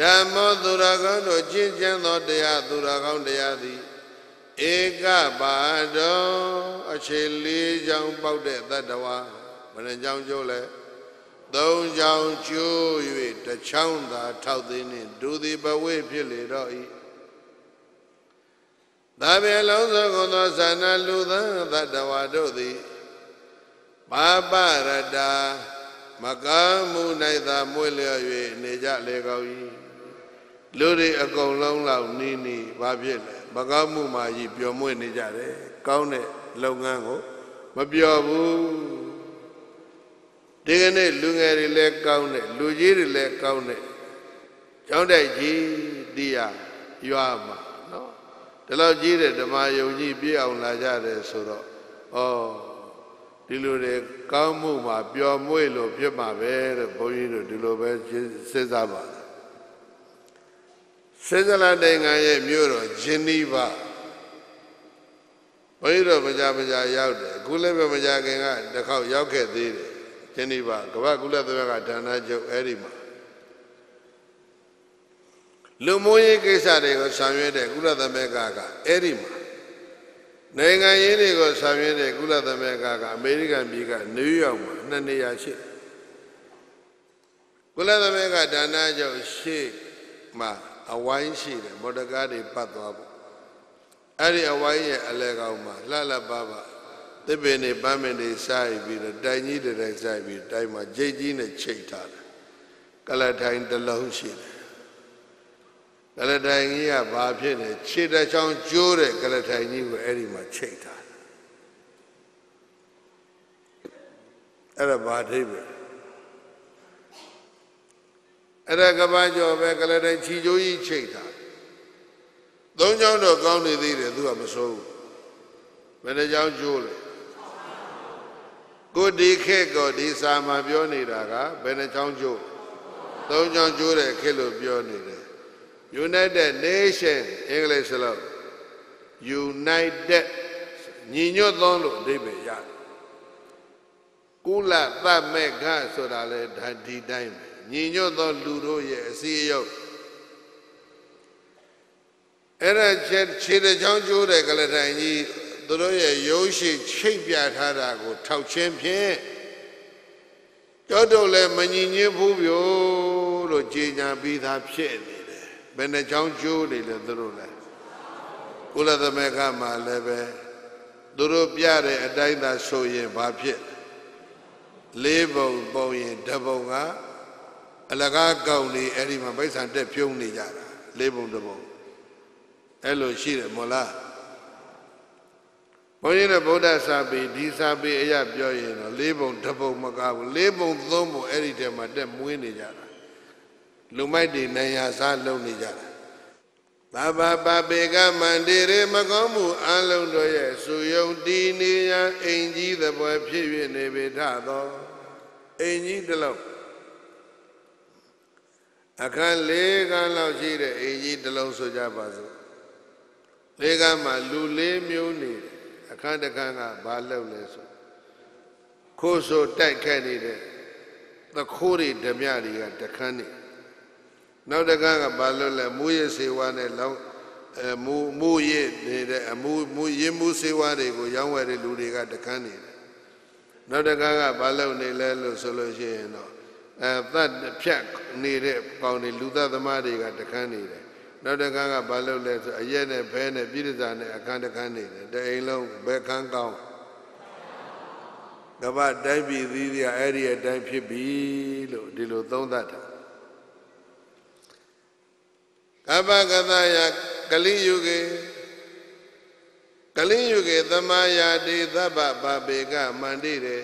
ဓမ္မောသူရကောင်းတို့ကျင့်ကြံသောတရားသူရကောင်းတရားသည်ဧကပါတော်အခြေလေးချောင်းပေါက်တဲ့တတ္တဝါဘယ်နှချောင်းကျိုးလဲ သုံးချောင်းကျိုး၍တစ်ချောင်းသာထောက်သိနှင့်ဒုတိဘဝေဖြစ်လေတော့၏သာဘေလုံးစုံကုန်သောသာနာလူသံတတ္တဝါတို့သည်ပါပရတာမကမှု၌သာမွေ့လျော်၍နေကြလေကောင်း၏လူတွေအကုန်လုံးလောက်နီးနီးဘာဖြစ်လဲမကောင်းမှုမှကြီးပျော်မွေ့နေကြတယ်ကောင်းတဲ့လုပ်ငန်းကိုမပျော်ဘူး ဒီကနေ့လူငယ်တွေလည်းကောင်းတယ်လူကြီးတွေလည်းကောင်းတယ်ကျောင်းတိုက်ကြီးတရားရွာမှာနော်ဒီလောက်ကြီးတဲ့ဓမ္မယုံကြီးပြည့်အောင်လာကြတယ်ဆိုတော့ဩဒီလိုတွေကောင်းမှုမှာပျော်မွေ့လို့ဖြစ်မှာပဲလို့ဘုန်းကြီးတို့ဒီလိုပဲစဉ်းစားပါတယ်ဆွေဇာလန်နိုင်ငံရဲ့မြို့တော်ဂျင်နီးဗာဘုန်းကြီးတို့မကြမကြရောက်တယ်အခုလည်းပဲမကြခင်ကတစ်ခေါက်ရောက်ခဲ့သေးတယ် ဂျင်နီးဗာကမ္ဘာကုလသမဂ္ဂဌာနချုပ်အဲ့ဒီမှာလူမျိုးရေးကိစ္စတွေကိုဆောင်ရွက်တဲ့ကုလသမဂ္ဂကအဲ့ဒီမှာနိုင်ငံရေးတွေကိုဆောင်ရွက်တဲ့ကုလသမဂ္ဂကအမေရိကန်ပြည်ကနယူးယောက်မှာနှစ်နေရာရှိကုလသမဂ္ဂဌာနချုပ်ရှေ့မှာအဝိုင်းရှိတယ်မော်ဒကားတွေပတ်သွားဖို့အဲ့ဒီအဝိုင်းရဲ့အလဲကောင်းမှာလှလှပပ သစ်ပင်တွေပန်းပင်တွေစားပြီးတော့တိုင်ကြီးတွေတိုင်စားပြီးတိုင်မှာကြိတ်ကြီးနဲ့ချိတ်ထားတယ်ကလထိုင်တစ်လုံးရှိတယ်ကလထိုင်ကြီးကဘာဖြစ်လဲခြေတစ်ချောင်းကျိုးတဲ့ကလထိုင်ကြီးကိုအဲ့ဒီမှာချိတ်ထားတယ်အဲ့ဒါဘာအဓိပ္ပာယ်အဲ့ဒါကဘာကျော်ပဲကလေးတိုင်းချီကျိုးကြီးချိတ်တာသုံးချောင်းတော့ကောင်းနေသေးတယ်သူကမစိုးဘူးဘယ်နှချောင်းကျိုးလဲ ကိုဒီခက်ကောဒီစာမှာပြောနေတာကဘယ်နှချောင်းကျိုးသုံးချောင်းကျိုးတဲ့ခက်လို့ပြောနေတယ် United Nation အင်္ဂလိပ်စလို့ United ညီညွတ်သောလို့အဓိပ္ပာယ်ရတယ်ကုလသမေခဆိုတာလေဓာဒီတိုင်းပဲညီညွတ်သောလူတို့ရဲ့အစည်းအရုံးအဲ့ဒါခြေခြေတချောင်းကျိုးတဲ့ကလတိုင်ကြီး သူတို့ရဲ့ရုပ်ရှိချိတ်ပြထားတာကို ထောက်ချင်းဖြင့်ကြောက်တော့လည်းမညီညွတ်ဘူးပြို့လို့ကြေညာပြီးသားဖြစ်နေတယ်ဘယ်နှချောင်းကျိုးနေလဲသူတို့လည်းကုလသမဂ္ဂမှာလည်းပဲသူတို့ပြတဲ့အတိုင်းသာဆိုရင်ဘာဖြစ်လေးပုံပုံရင်ဓပုံကအလကားကောက်နေအဲ့ဒီမှာဗိဆန်တက်ပြုံးနေကြတာလေးပုံတစ်ပုံအဲ့လိုရှိတယ်မို့လား ဘုန်းကြီးတဲ့ဗုဒ္ဓစာပေဒီစာပေအရာပြောရင်တော့လေးပုံတစ်ပုံမကဘူးလေးပုံသုံးပုံအဲ့ဒီထဲမှာတက်မွေးနေကြတာလူမိုက်တွေနိုင်ရစားလုံနေကြတာသဗ္ဗပပေကမန္တေရေမကောင်းမှုအလုံးတို့ရဲ့စုယုံတည်နေရန်အိမ်ကြီးသပွဲဖြစ်၍နေပေထသောအိမ်ကြီးတစ်လုံးအခန်း၄ခန်းလောက်ရှိတဲ့အိမ်ကြီးတစ်လုံးဆိုကြပါစို့၄ခန်းမှာလူ၄မျိုးနေတယ် အခန်းတစ်ခန်းကဘာလုပ်လဲဆိုခိုးဆိုတိုက်ခတ်နေတဲ့သခိုးတွေဓမြတွေကတခန်းနေနောက်တစ်ခန်းကဘာလုပ်လဲမူရစေဝါနဲ့လောင်းအဲမူမူရနေတဲ့အမူမူရင်းမူစေဝါတွေကိုရောင်းဝယ်တဲ့လူတွေကတခန်းနေတယ်နောက်တစ်ခန်းကဘာလုပ်နေလဲလို့ဆိုလို့ရှိရင်တော့အဲသတ်ဖြတ်နေတဲ့ပေါင်တွေလူသတ်သမားတွေကတခန်းနေတယ် နောက်တခန်းကဘာလုပ်လဲဆိုအရက်နဲ့ဘဲနဲ့ပြိတ္တာနဲ့အခန်းတခန်းနေတယ်တအိမ်လုံးဘယ်ခန်းကောင်းကဘာတိုင်းပြည်သီးသီးအဲ့ဒီအတိုင်းဖြစ်ပြီလို့ဒီလိုသုံးသပ်တာကပ္ပကသယကလိယုကေကလိယုကေသမာယာတိသဗ္ဗပပေကမန္တိရေ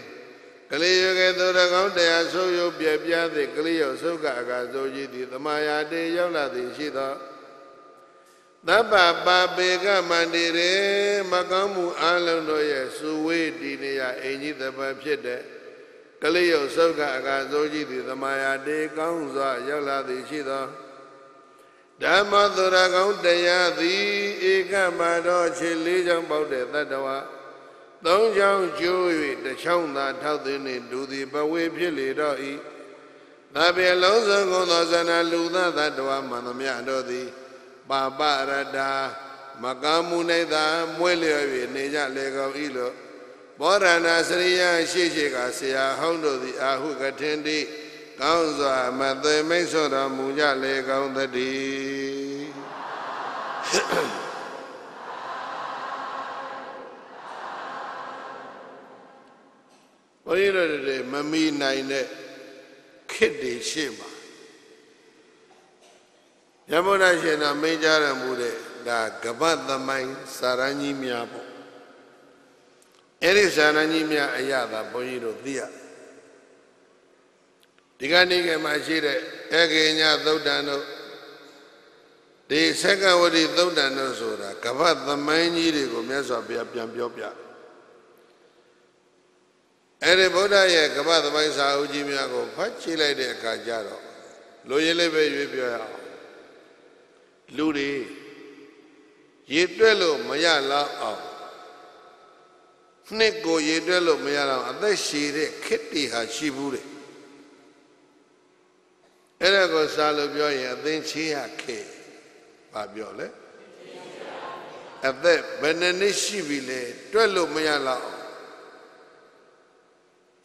ကလေးရကဲသောတကောင်းတရားဆိုးရုပ်ပြပြသည်ကလေးရောဆုတ်ကအကာဆိုကြီးသည်သမာယာတေရောက်လာသည်ရှိသော သဗ္ဗပါပေကမန္တိရေမကောင်းမှုအလုံးတို့ရဲ့စုဝေးတည်နေရအင်ကြီးသဘဖြစ်တဲ့ကကလေးရုပ်စုတ်ကအကာစိုးကြီးသည်သမာယာတေကောင်းစွာရောက်လာသည်ရှိသောဓမ္မသုရကောင်းတရားသည်ဧကမတော်ခြေလေးချောင်းပေါက်တဲ့တတ္တဝါသုံးချောင်းကျိုး၍တစ်ချောင်းသာထောက်သွင်းနေဒူသည်ဘဝေဖြစ်လေတော့၏သဗ္ဗေလုံးစုံကုန်သောဇဏလူသတတ္တဝါမန္တမြတို့သည် ပါပရတာမကမှု၌သာမွဲလျော်၍နေကြလေကုန်၏လို့ဘောရဏစရိယရှိရှိကဆရာဟောင်းတို့သည်အာဟုကထင်တိကောင်းစွာမသွေမိတ်ဆောတော်မူကြလေကောင်းသတည်းဘုန်းကြီးတို့တွေမမီနိုင်တဲ့ခစ်တွေရှေ့ မှာရမုဒ္ဒရှင်တော်မိန့်ကြားရမှုတဲ့ဒါကပတ်သမိုင်းစာရန်ကြီးများပေါ့အဲ့ဒီစာရန်ကြီးများအရသာဘုန်းကြီးတို့သိရဒီကနေ့ကမှရှိတဲ့အေကေညသုတ်တန်တို့ဒီဆက်ကဝတိသုတ်တန်တို့ဆိုတာကပတ်သမိုင်းကြီးတွေကိုမြတ်စွာဘုရားပြန်ပြောပြတယ်အဲ့ဒီဗုဒ္ဓရဲ့ကမ္ဘာသမိုင်းစာအုပ်ကြီးများကိုဖတ်ကြည့်လိုက်တဲ့အခါကျတော့လူရင်းလေးပဲရွေးပြောရအောင် လူတွေရေတွက်လို့မရလောက်အောင်နှစ်ကိုရေတွက်လို့မရတော့အသက်ရှည်တဲ့ခစ်တီဟာရှိဘူးတဲ့အဲ့ဒါကိုစာလို့ပြောရင်အသင်ချေးရခေဘာပြောလဲအသက်ဘယ်နှစ်ရှိပြီလဲတွက်လို့မရလောက်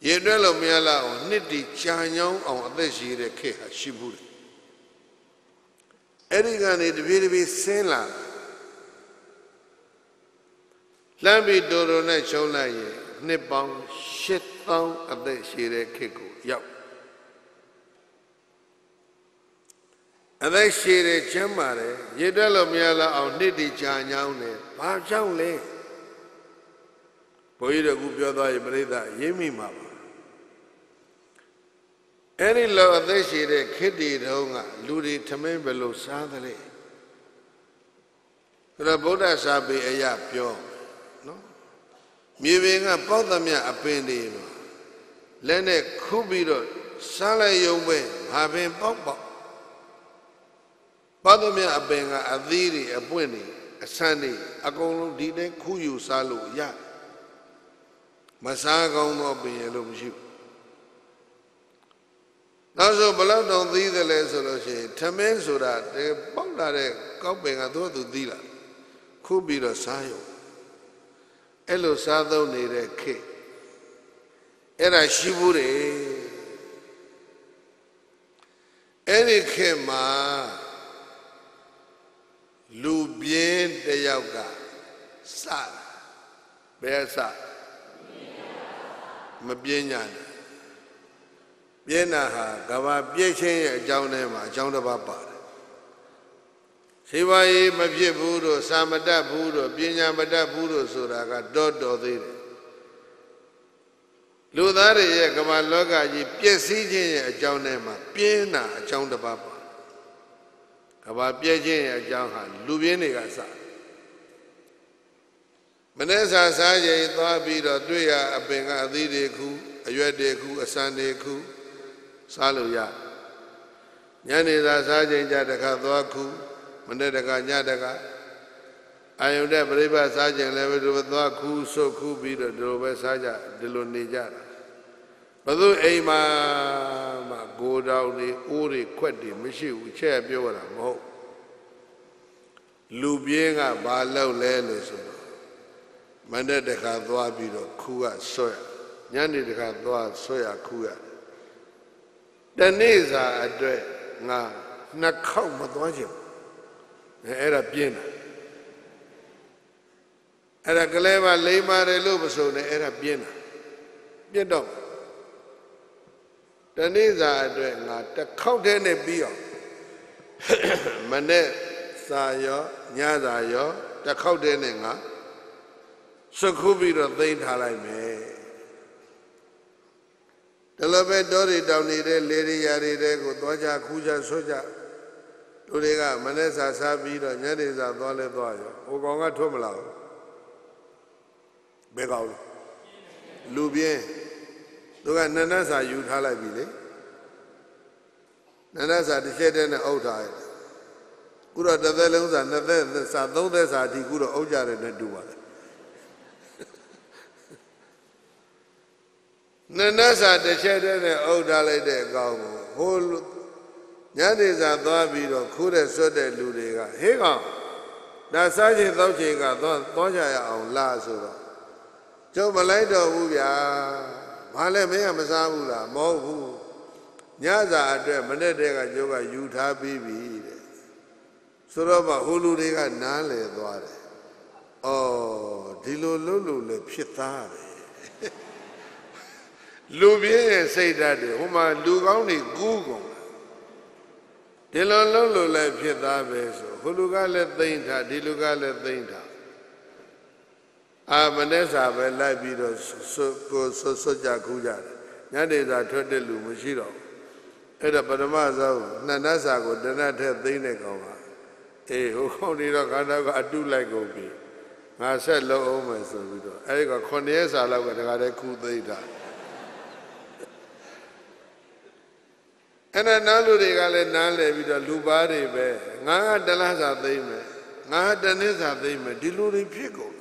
ရေတွက်လို့မရလောက်အောင်နှစ်တီကြာညောင်းအောင်အသက်ရှိတဲ့ခေတ်ဟာရှိဘူးလေ အဲ့ဒီကနေတပြေးတပြေးဆင်းလာလမ်းပြီးတိုးတိုးနဲ့ချုံလိုက်ရင်နှစ်ပေါင်း8000အသက်ရှိတဲ့ခေတ်ကိုရောက်အသက်ရှိတဲ့ချမ်းပါတယ်ရေတွက်လို့မရလောက်အောင်နှစ်တီကြာညောင်းတယ်ဘာကြောင့်လဲဘုန်းကြီးတို့ကပြောသွားရင်ပြိဿရိပ်မိမှာပါ အဲ့ဒီလောအသက်ရှိတဲ့ခေတ္တိတုန်းကလူတွေထမင်းဘယ်လိုစားသလဲဆိုတော့ဗုဒ္ဓစာပေအရာပြောနော်မြေပြင်ကပေါက်သမျှအပင်တွေမှာလက်နဲ့ခုပြီးတော့စားလိုက်ရုံပဲဘာပင်ပေါက်ပေါက်ပေါက်သမျှအပင်ကအသီးတွေအပွင့်တွေအဆန်းတွေအကုန်လုံးဒီတိုင်းခုယူစားလို့ရမစားကောင်းတော့ပင်ရလို့မရှိဘူး နောက်ဆိုဘလောက်တောင်သီးတယ်လဲဆိုလို့ရှိရင်ထမင်းဆိုတာပေါက်လာတဲ့ကောက်ပင်ကသူ့သူသီးလာခုပြီးတော့စားရုံအဲ့လိုစားသုံးနေတဲ့ခေအဲ့ဒါရှိဘူးတယ်အဲ့ဒီခေမှာလူပြင်းတယောက်ကစဘယ်စမပြင်းညာနဲ့ ပြင်းတာဟာကဘာပြည့်ချင်းရဲ့အကြောင်းထဲမှာအကြောင်းတစ်ပါးပါတယ်ရှိပါရေးမဖြစ်ဘူးတို့စာမတတ်ဘူးတို့ပညာမတတ်ဘူးတို့ဆိုတာကတော်တော်သေးတယ်လူသားတွေရဲ့ကမ္ဘာလောကကြီးပြည့်စည်ခြင်းရဲ့အကြောင်းထဲမှာပြင်းတာအကြောင်းတစ်ပါးပါကဘာပြည့်ခြင်းရဲ့အကြောင်းဟာလူပြင်းတွေကစမနေ့စာစားချိန်သွားပြီးတော့တွေ့ရအပင်ကအသီးတွေခုအရွက်တွေခုအစံတွေခု စားလို့ရညနေသာစားချိန်ကြတခါသွားခုမနေ့တခါညတခါအာယုန်တဲ့ပြိပစားချိန်လည်းဘယ်လိုသွားခုဆုတ်ခုပြီးတော့ဒီလိုပဲစားကြဒီလိုနေကြတာဘသူအိမ်မှာမှကိုတောင်တွေအိုးတွေခွက်တွေမရှိဘူးချက်ပြောတာမဟုတ်လူပြင်းကဘာလောက်လဲလို့ဆိုတော့မနေ့တခါသွားပြီးတော့ခူကဆွဲညနေတခါသွားဆွဲရခူရ တနေ့စာအတွက်ငါနှစ်ခေါက်မသွားချင်အဲ့ဒါပြင်းတာအဲ့ဒါကလေးပါလိမ္မာတယ်လို့မဆိုနဲ့အဲ့ဒါပြင်းတာပြင်းတော့တနေ့စာအတွက်ငါတစ်ခေါက်တည်းနဲ့ပြီးအောင်မနေ့စာရောညစာရောတစ်ခေါက်တည်းနဲ့ငါစခုပြီးတော့သိမ့်ထားလိုက်မယ် ဒီလိုပဲတောတွေတောင်နေတဲ့လေရိယာတွေတဲ့ကိုသွားကြခူးကြဆွကြလူတွေကမနေ့စာစားပြီးတော့ညနေစာသွားလဲသွားရောဟိုကောင်ကထွက်မလာဘူးဘယ်ကောင်လူပြင်းသူကနန္ဒစာယူထားလိုက်ပြီလေနန္ဒစာတစ်ချက်တည်းနဲ့အုပ်ထားရတယ်ခုတော့တစ်သက်လုံးစာနှစ်သက်စာသုံးသက်စာဒီခုတော့အုပ်ကြတယ်နဲ့တူပါတယ် နန္ဒစာတစ်ချက်တည်းနဲ့အုပ်ထားလိုက်တဲ့အကောင်ကိုဟိုညနေစာသွားပြီးတော့ခိုးတဲ့ဆွတ်တဲ့လူတွေကဟေးကောင်ဒါစားချင်တောက်ချင်ကသွားသွားကြရအောင်လားဆိုတော့ကျုပ်မလိုက်တော့ဘူးဗျာဘာလဲမင်းကမစားဘူးလားမဟုတ်ဘူးညစာအတွက်မနေ့တည်းကကျုပ်ကယူထားပြီးပြီတဲ့ဆိုတော့မှဟိုလူတွေကနားလေသွားတယ်အော်ဒီလိုလုပ်လို့လည်းဖြစ်သားတယ် လူပြင်းရဲ့စိတ်ဓာတ်တွေဟိုမှာလူကောင်းတွေကူးကုန်ဒီလိုလုံးလို့လည်းဖြစ်သားပဲဆိုဟိုလူကလည်းသိမ့်ထားဒီလူကလည်းသိမ့်ထားအာမနေ့စာပဲလိုက်ပြီးတော့ကိုဆွဆွကြကူးကြတယ်ညနေစာထွက်တဲ့လူမရှိတော့အဲ့ဒါပထမဆုံးနှစ်နတ်စာကိုတနတ်ထက်သိမ့်တဲ့ကောင်ပါအေးဟိုခေါင်းနေတော့ခန္ဓာကအတုလိုက်ကုန်ပြီငါဆက်လုံးအောင်မယ်ဆိုပြီးတော့အဲ့ဒီက9ရက်စာလောက်ကတခါတည်းခူးသိမ့်တာ အဲ့ဒါနားလူတွေကလည်းနားလည်ပြီးတော့လူပါတွေပဲငါကတလားစာသိမ့်မယ်ငါကတနည်းစာသိမ့်မယ်ဒီလူတွေဖြစ်ကုန်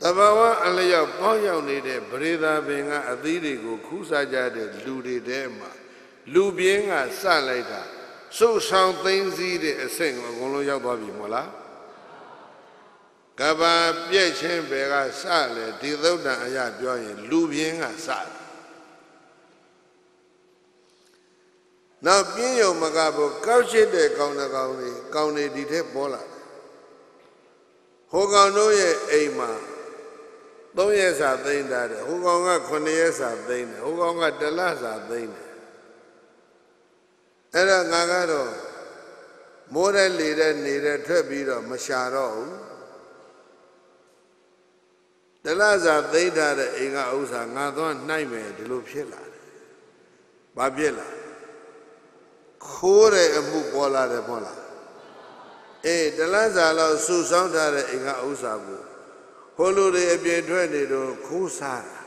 တဘာဝအလျောက်ပေါင်းရောက်နေတဲ့ပရိသာပင်ကအသီးတွေကိုခူးစားကြတဲ့လူတွေထဲမှာလူပြင်းကစလိုက်တာစုဆောင်သိမ်းစည်းတဲ့အဆင့်ကိုအကုန်လုံးရောက်သွားပြီမို့လားကဘာပြည့်ချင်းဘယ်ကစလဲဒီသုတ်တန်အရာပြောရင် လူပြင်းကစတယ် နောက်ပြင်းယုံမကဘူးကောက်ရှိတဲ့ကောင်းတဲ့ကောင်းတွေကောင်းတွေဒီထက်ပေါ်လာတယ်ဟိုကောင်တို့ရဲ့အိမ်မှာ၃ရက်စာသိမ့်တာတယ်ဟိုကောင်က9ရက်စာသိမ့်တယ်ဟိုကောင်ကတလစာသိမ့်တယ်အဲ့ဒါငါကတော့မိုးတဲ့လေတဲ့နေတဲ့ထွက်ပြီးတော့မရှာတော့ဘူးတလစာသိမ့်ထားတဲ့အိမ်ကဥစ္စာငါသွားနှိုက်မယ်ဒီလိုဖြစ်လာတယ်ဘာဖြစ်လာ ခိုးတဲ့အမှုပေါ်လာတယ်ပေါ့လားအေးတလန်းစာလောက်စုဆောင်းထားတဲ့အိမ်ကဥစ္စာကိုဟိုလူတွေအပြည့်ထွက်နေတော့ခိုးစားတာ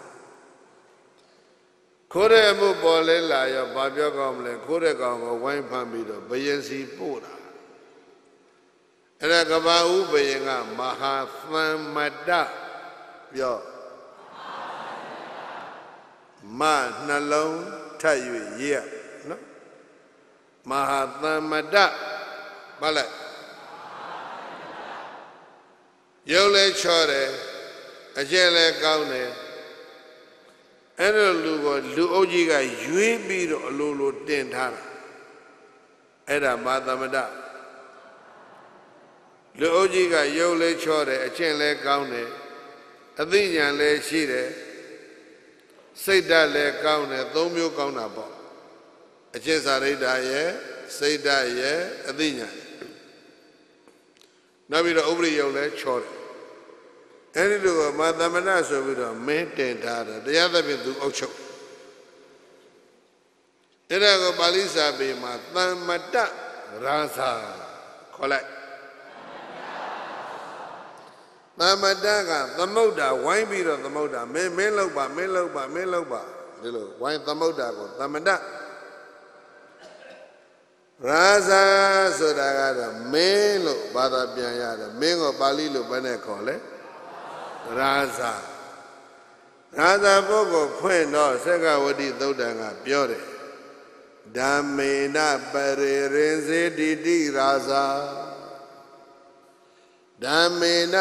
ခိုးတဲ့အမှုပေါ်လဲလာရောဘာပြောကောင်းမလဲခိုးတဲ့ကောင်ကိုဝိုင်းဖမ်းပြီးတော့ဘယင်စီပို့တာအဲ့ဒါကဘာဥဘယင်ကမဟာသမ္မတပြောမနှလုံးထပ်၍ရေးရနော် မဟာသမ္မတဘာလဲရုပ်လဲချောတယ်အကျက်လဲကောင်းတယ်အဲ့လိုလူကိုလူအုပ်ကြီးကရွေးပြီးတော့အလိုလိုတင်ထားတာအဲ့ဒါမာသမတလူအုပ်ကြီးကရုပ်လဲချောတယ်အကျင့်လဲကောင်းတယ်အသိဉာဏ်လဲရှိတယ်စိတ်ဓာတ်လဲကောင်းတယ်သုံးမျိုးကောင်းတာပေါ့ အကျင့်စာရိတ္တရဲ့စိတ်ဓာတ်ရဲ့အသိဉာဏ်နောက်ပြီးတော့ဥပရိယုတ်လဲချောတယ်အဲ့ဒီလိုကမာသမဏဆိုပြီးတော့မင်းတင်ထားတယ်တရားသဖြင့်သူအုပ်ချုပ်အဲ့ဒါကိုပါဠိစာပေမှာသမ္မတရာဇာခေါ်လိုက်သမ္မတကသမုဒ္ဒါဝိုင်းပြီးတော့သမုဒ္ဒါမင်းမင်းလောက်ပါမင်းလောက်ပါမင်းလောက်ပါဒီလိုဝိုင်းသမုဒ္ဒါကိုသမ္မတရာ ဇာဆိုတာကတော့မင်းလို့ဘာသာပြန်ရတယ်မင်းကိုပါဠိလိုဘယ်နဲ့ခေါ်လဲရာဇာရာဇာပုဂ္ဂိုလ်ဖွင့်တော့သက္ကဝတိသုတ်တံကပြောတယ်ဓမ္မေနပရိရင်စေတိတိရာဇာဓမ္မေန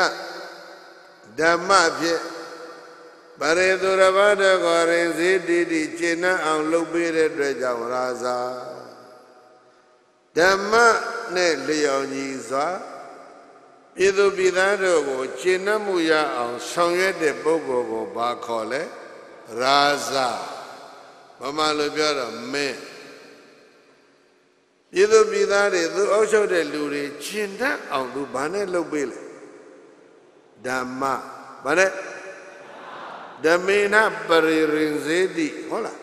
ဓမ္မဖြင့်ပရိသူရဘတကောရင်စေတိတိကျင့်နှံ့အောင်လုပ်ပေးတဲ့အတွက်ကြောင့်ရာဇာ ဓမ္မနဲ့လျော်ညီစွာပြည်သူပြည်သားတို့ကိုကျင့်နှံ့မှုရအောင်ဆောင်ရွက်တဲ့ပုဂ္ဂိုလ်ကိုဘာခေါ်လဲရာဇဗမာလိုပြောတော့မင်းပြည်သူပြည်သားတွေသူအုပ်ချုပ်တဲ့လူတွေကျင့်တတ်အောင်သူဘာနဲ့လုပ်ပေးလဲဓမ္မဘာနဲ့ဓမေနပရိရင်စေတိဟုတ်လား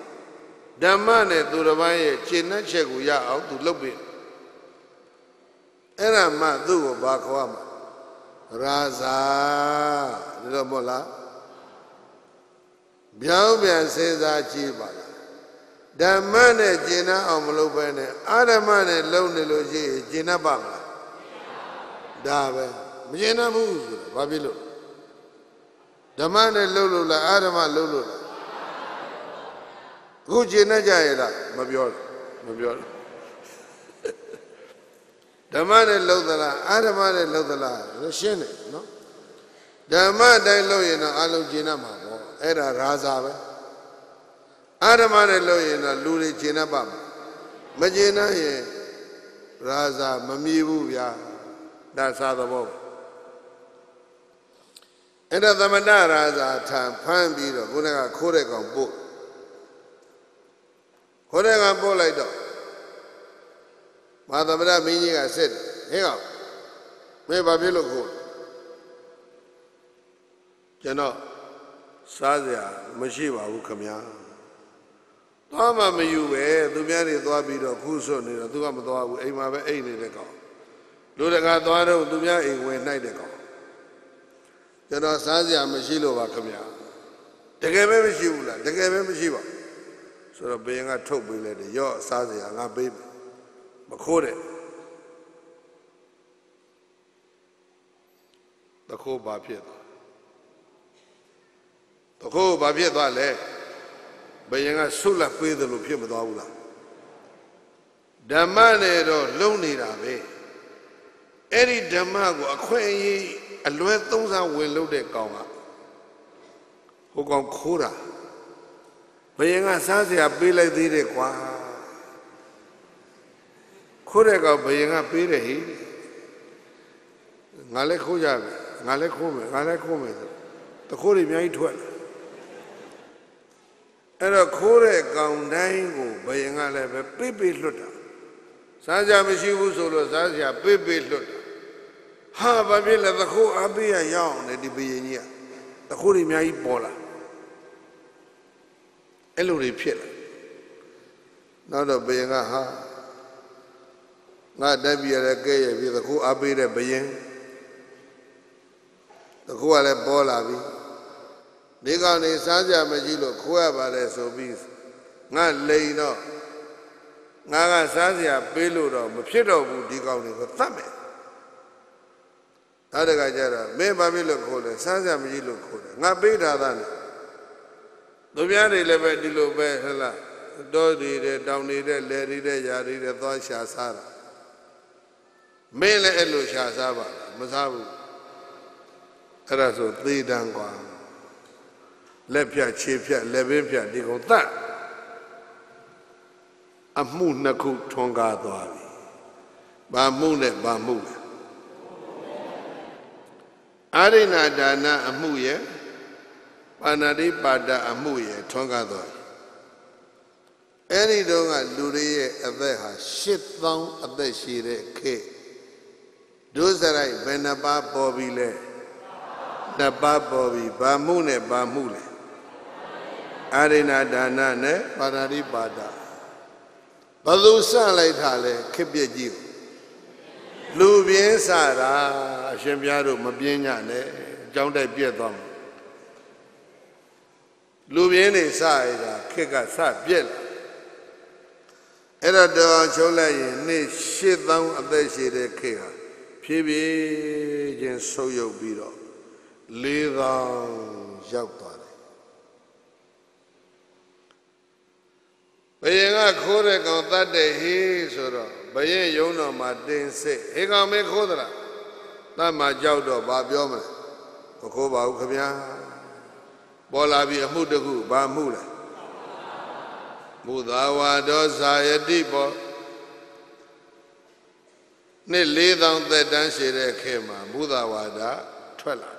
ဓမ္မနဲ့သူတစ်ပါးရဲ့ကျင့်တဲ့ချက်ကိုရအောင်သူလုပ်ပေး အဲ့ဒါမှသူ့ကိုဘာခေါ်မှာရာဇာဒါတော့မဟုတ်လားပြောင်းပြန်စဉ်းစားကြည့်ပါလားဓမ္မနဲ့ကျင့်အောင်မလုပ်ဘဲနဲ့အာဓမ္မနဲ့လုံနေလို့ရှိရင်ကျင့်တတ်ပါမလားဒါပဲမကျင့်တတ်ဘူးဆိုတာဘာဖြစ်လို့ဓမ္မနဲ့လုံလို့လားအာဓမ္မလုံလို့လားအခုကျင့်တတ်ကြရဲ့လားမပြောမပြော ဓမ္မနဲ့လုံသလားအာဓမ္မနဲ့လုံသလားရှင်းတယ်နော်ဓမ္မတိုင်းလုံရင်တော့အလုံးကျင့်တတ်မှာပေါ့အဲ့ဒါရာဇာပဲအာဓမ္မနဲ့လို့ရင်တော့လူတွေကျင်တတ်ပါမမကျင်တတ်ရင်ရာဇာမမြည်ဘူးဗျာဒါသာသဘောအဲ့ဒါသမဏရာဇာထံဖမ်းပြီးတော့ခုနကခိုးတဲ့ကောင်ပို့ခိုးတဲ့ကောင်ပို့လိုက်တော့ မဟာသမဏမင်းကြီးကစစ်တယ်ဟဲ့ကောင်မင်းဘာဖြစ်လို့ခိုးကျွန်တော်စားစရာမရှိပါဘူးခမညာသွားမှမယူပဲသူများတွေသွားပြီးတော့ခုဆွနေတော့သူကမသွားဘူးအိမ်မှာပဲအိမ်နေတဲ့ကောင်လူတကာသွားတော့သူများအိမ်ဝင်နှိုက်တဲ့ကောင်ကျွန်တော်စားစရာမရှိလို့ပါခမညာတကယ်ပဲမရှိဘူးလားတကယ်ပဲမရှိပါဆိုတော့ဘယင်ကထုတ်ပေးလိုက်တယ်ရော့စားစရာငါပေးမယ် မခိုးတဲ့တခိုးဘာဖြစ်သွားတခိုးဘာဖြစ်သွားလဲဘယင်ကဆုလက်ပေးတယ်လို့ဖြစ်မသွားဘူးလားဓမ္မနဲ့တော့လုံနေတာပဲအဲ့ဒီဓမ္မကိုအခွင့်အရေးအလွဲသုံးစားဝင်လို့တဲ့ကောင်ကဟိုကောင်ခိုးတာဘယင်ကစားစရာပေးလိုက်သေးတယ်ကွာ ခိုးတဲ့ကောင်ဘယင်ကပေးတယ်ဟိငါလည်းခိုးကြပြီငါလည်းခိုးမယ်ငါလည်းခိုးမယ်ဆိုတခိုးတွေအများကြီးထွက်လာအဲ့တော့ခိုးတဲ့ကောင်တိုင်းကိုဘယင်ကလည်းပဲပိပိလွတ်တာစားကြမရှိဘူးဆိုလို့စားကြပိပိလွတ်တာဟာဘာဖြစ်လဲသခိုးအပိယရအောင်လေဒီဘယင်ကြီးကသခိုးတွေအများကြီးပေါ်လာအဲ့လိုတွေဖြစ်လာနောက်တော့ဘယင်ကဟာ ငါတက်ပြရတဲ့ကဲရပြီသခိုးအပိတဲ့ဘယင်သခိုးကလည်းပေါ်လာပြီဒီကောင်နေစားကြမကြည့်လို့ခိုးရပါတယ်ဆိုပြီးငါလိန်တော့ငါကစားစရာပေးလို့တော့မဖြစ်တော့ဘူးဒီကောင်တွေကိုသတ်မယ်အဲ့ဒါကကြတော့မင်းဘာဖြစ်လို့ခိုးလဲစားစရာမကြည့်လို့ခိုးတယ်ငါပေးထားတာနဲ့သူများတွေလည်းပဲဒီလိုပဲဟဲ့လားတောတွေတဲ့တောင်တွေတဲ့လယ်တွေတဲ့ຢာတွေတဲ့သွားရှာစားတာ မင်းလည်းအဲ့လိုရှာစားပါမစားဘူးအဲ့ဒါဆိုသေတံကွာလက်ဖြတ်ခြေဖြတ်လက်ပင်ဖြတ်ဒီကောင်တတ်အမှုနှစ်ခုထွန်းကားသွားပြီ။ဘာမှုနဲ့ဘာမှုလဲ။အာရိဏဒါနအမှုရဲ့ပါဏာတိပါဒအမှုရဲ့ထွန်းကားသွားပြီ။အဲ့ဒီတော့ကလူတွေရဲ့အသက်ဟာ8000အသက်ရှိတဲ့ခေတ် ဒုစရိုက်ဘယ်နှပါပေါ်ပြီလဲ။နှစ်ပါပေါ်ပြီဘာမှုနဲ့ဘာမှုလဲ။အာရိဏဒါနနဲ့ပါဏာတိပါဒဘသူစလိုက်တာလဲခက်ပြက်ကြီးလူပြင်းစတာအရှင်ဘုရားတို့မပြင်းညနဲ့အကြောင်းတိုက်ပြက်သွားမှာလူပြင်းနေစရတာခက်ကစပြက်လာအဲ့တော့တော်ချုပ်လိုက်ရင်နေ့8000အသက်ရှိတဲ့ခေတ်ဟာ ဖြည်းဖြည်းချင်းဆုပ်ယုပ်ပြီးတော့4000ရောက်သွားဘယင်ကခိုးတဲ့ကောင်တတ်တဲ့ဟေးဆိုတော့ဘယင်ယုံတော်မှာတင်စစ်ဟေးကောင်မင်းခိုးသလားတတ်မှာကြောက်တော့ဘာပြောမလဲမခိုးပါဘူးခဗျာပေါ်လာပြီအမှုတခုဘာမှုလဲမူသာဝါဒောဇာယတိပေါ် နှစ်4000သက်တန်းရှိတဲ့ခေတ်မှာမူသာဝါဒထွက်လာ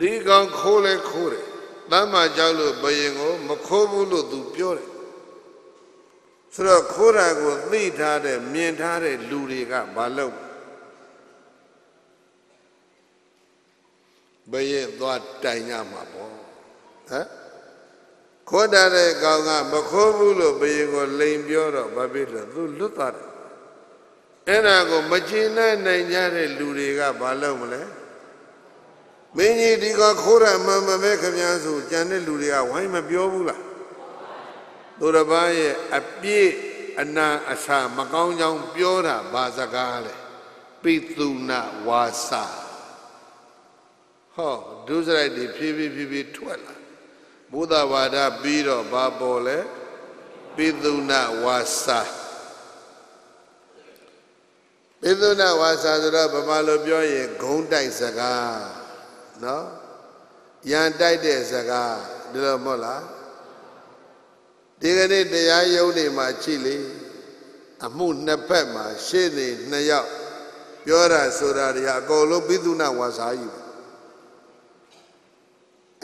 ဒီကောင်ခိုးလဲခိုးတယ်တမ်းမာကြောက်လို့ဘယင်ကိုမခိုးဘူးလို့သူပြောတယ်ဆိုတော့ခိုးတာကိုသိထားတဲ့မြင်ထားတဲ့လူတွေကမလုပ်ဘယင်သွားတိုင်ရမှာပေါ့ဟမ်ခိုးတာတဲ့ကောင်ကမခိုးဘူးလို့ဘယင်ကိုလိန်ပြောတော့ဘာဖြစ်လဲသူလွတ်သွားတယ် အဲ့ဒါကိုမကျင်နိုင်ကြတဲ့လူတွေကမလုပ်မလဲမင်းကြီးဒီကခိုးရမှန်မမဲခမန်းဆိုကြံတဲ့လူတွေကဝိုင်းမပြောဘူးလားသူတစ်ပါးရဲ့အပြည့်အနာအစာမကောင်းကြောင်းပြောတာဘာစကားလဲပိသုနာဝါစာဟောဒုစရိုက်တွေဖြည်းဖြည်းဖြည်းဖြည်းထွက်လာဘုဒ္ဓဘာသာပြီးတော့ဘာပေါ်လဲပိသုနာဝါစာ ပိသုနာဝါစာဆိုတော့ဗမာလိုပြောရင်ဂုံးတိုက်စကားနော်ရန်တိုက်တဲ့စကားဒီလိုမဟုတ်လားဒီကနေ့တရားယုံနေမှာကြည့်လေအမှုနှစ်ဖက်မှာရှေ့နေနှစ်ယောက်ပြောတာဆိုတာတွေအကုန်လုံးပိသုနာဝါစာကြီးပဲ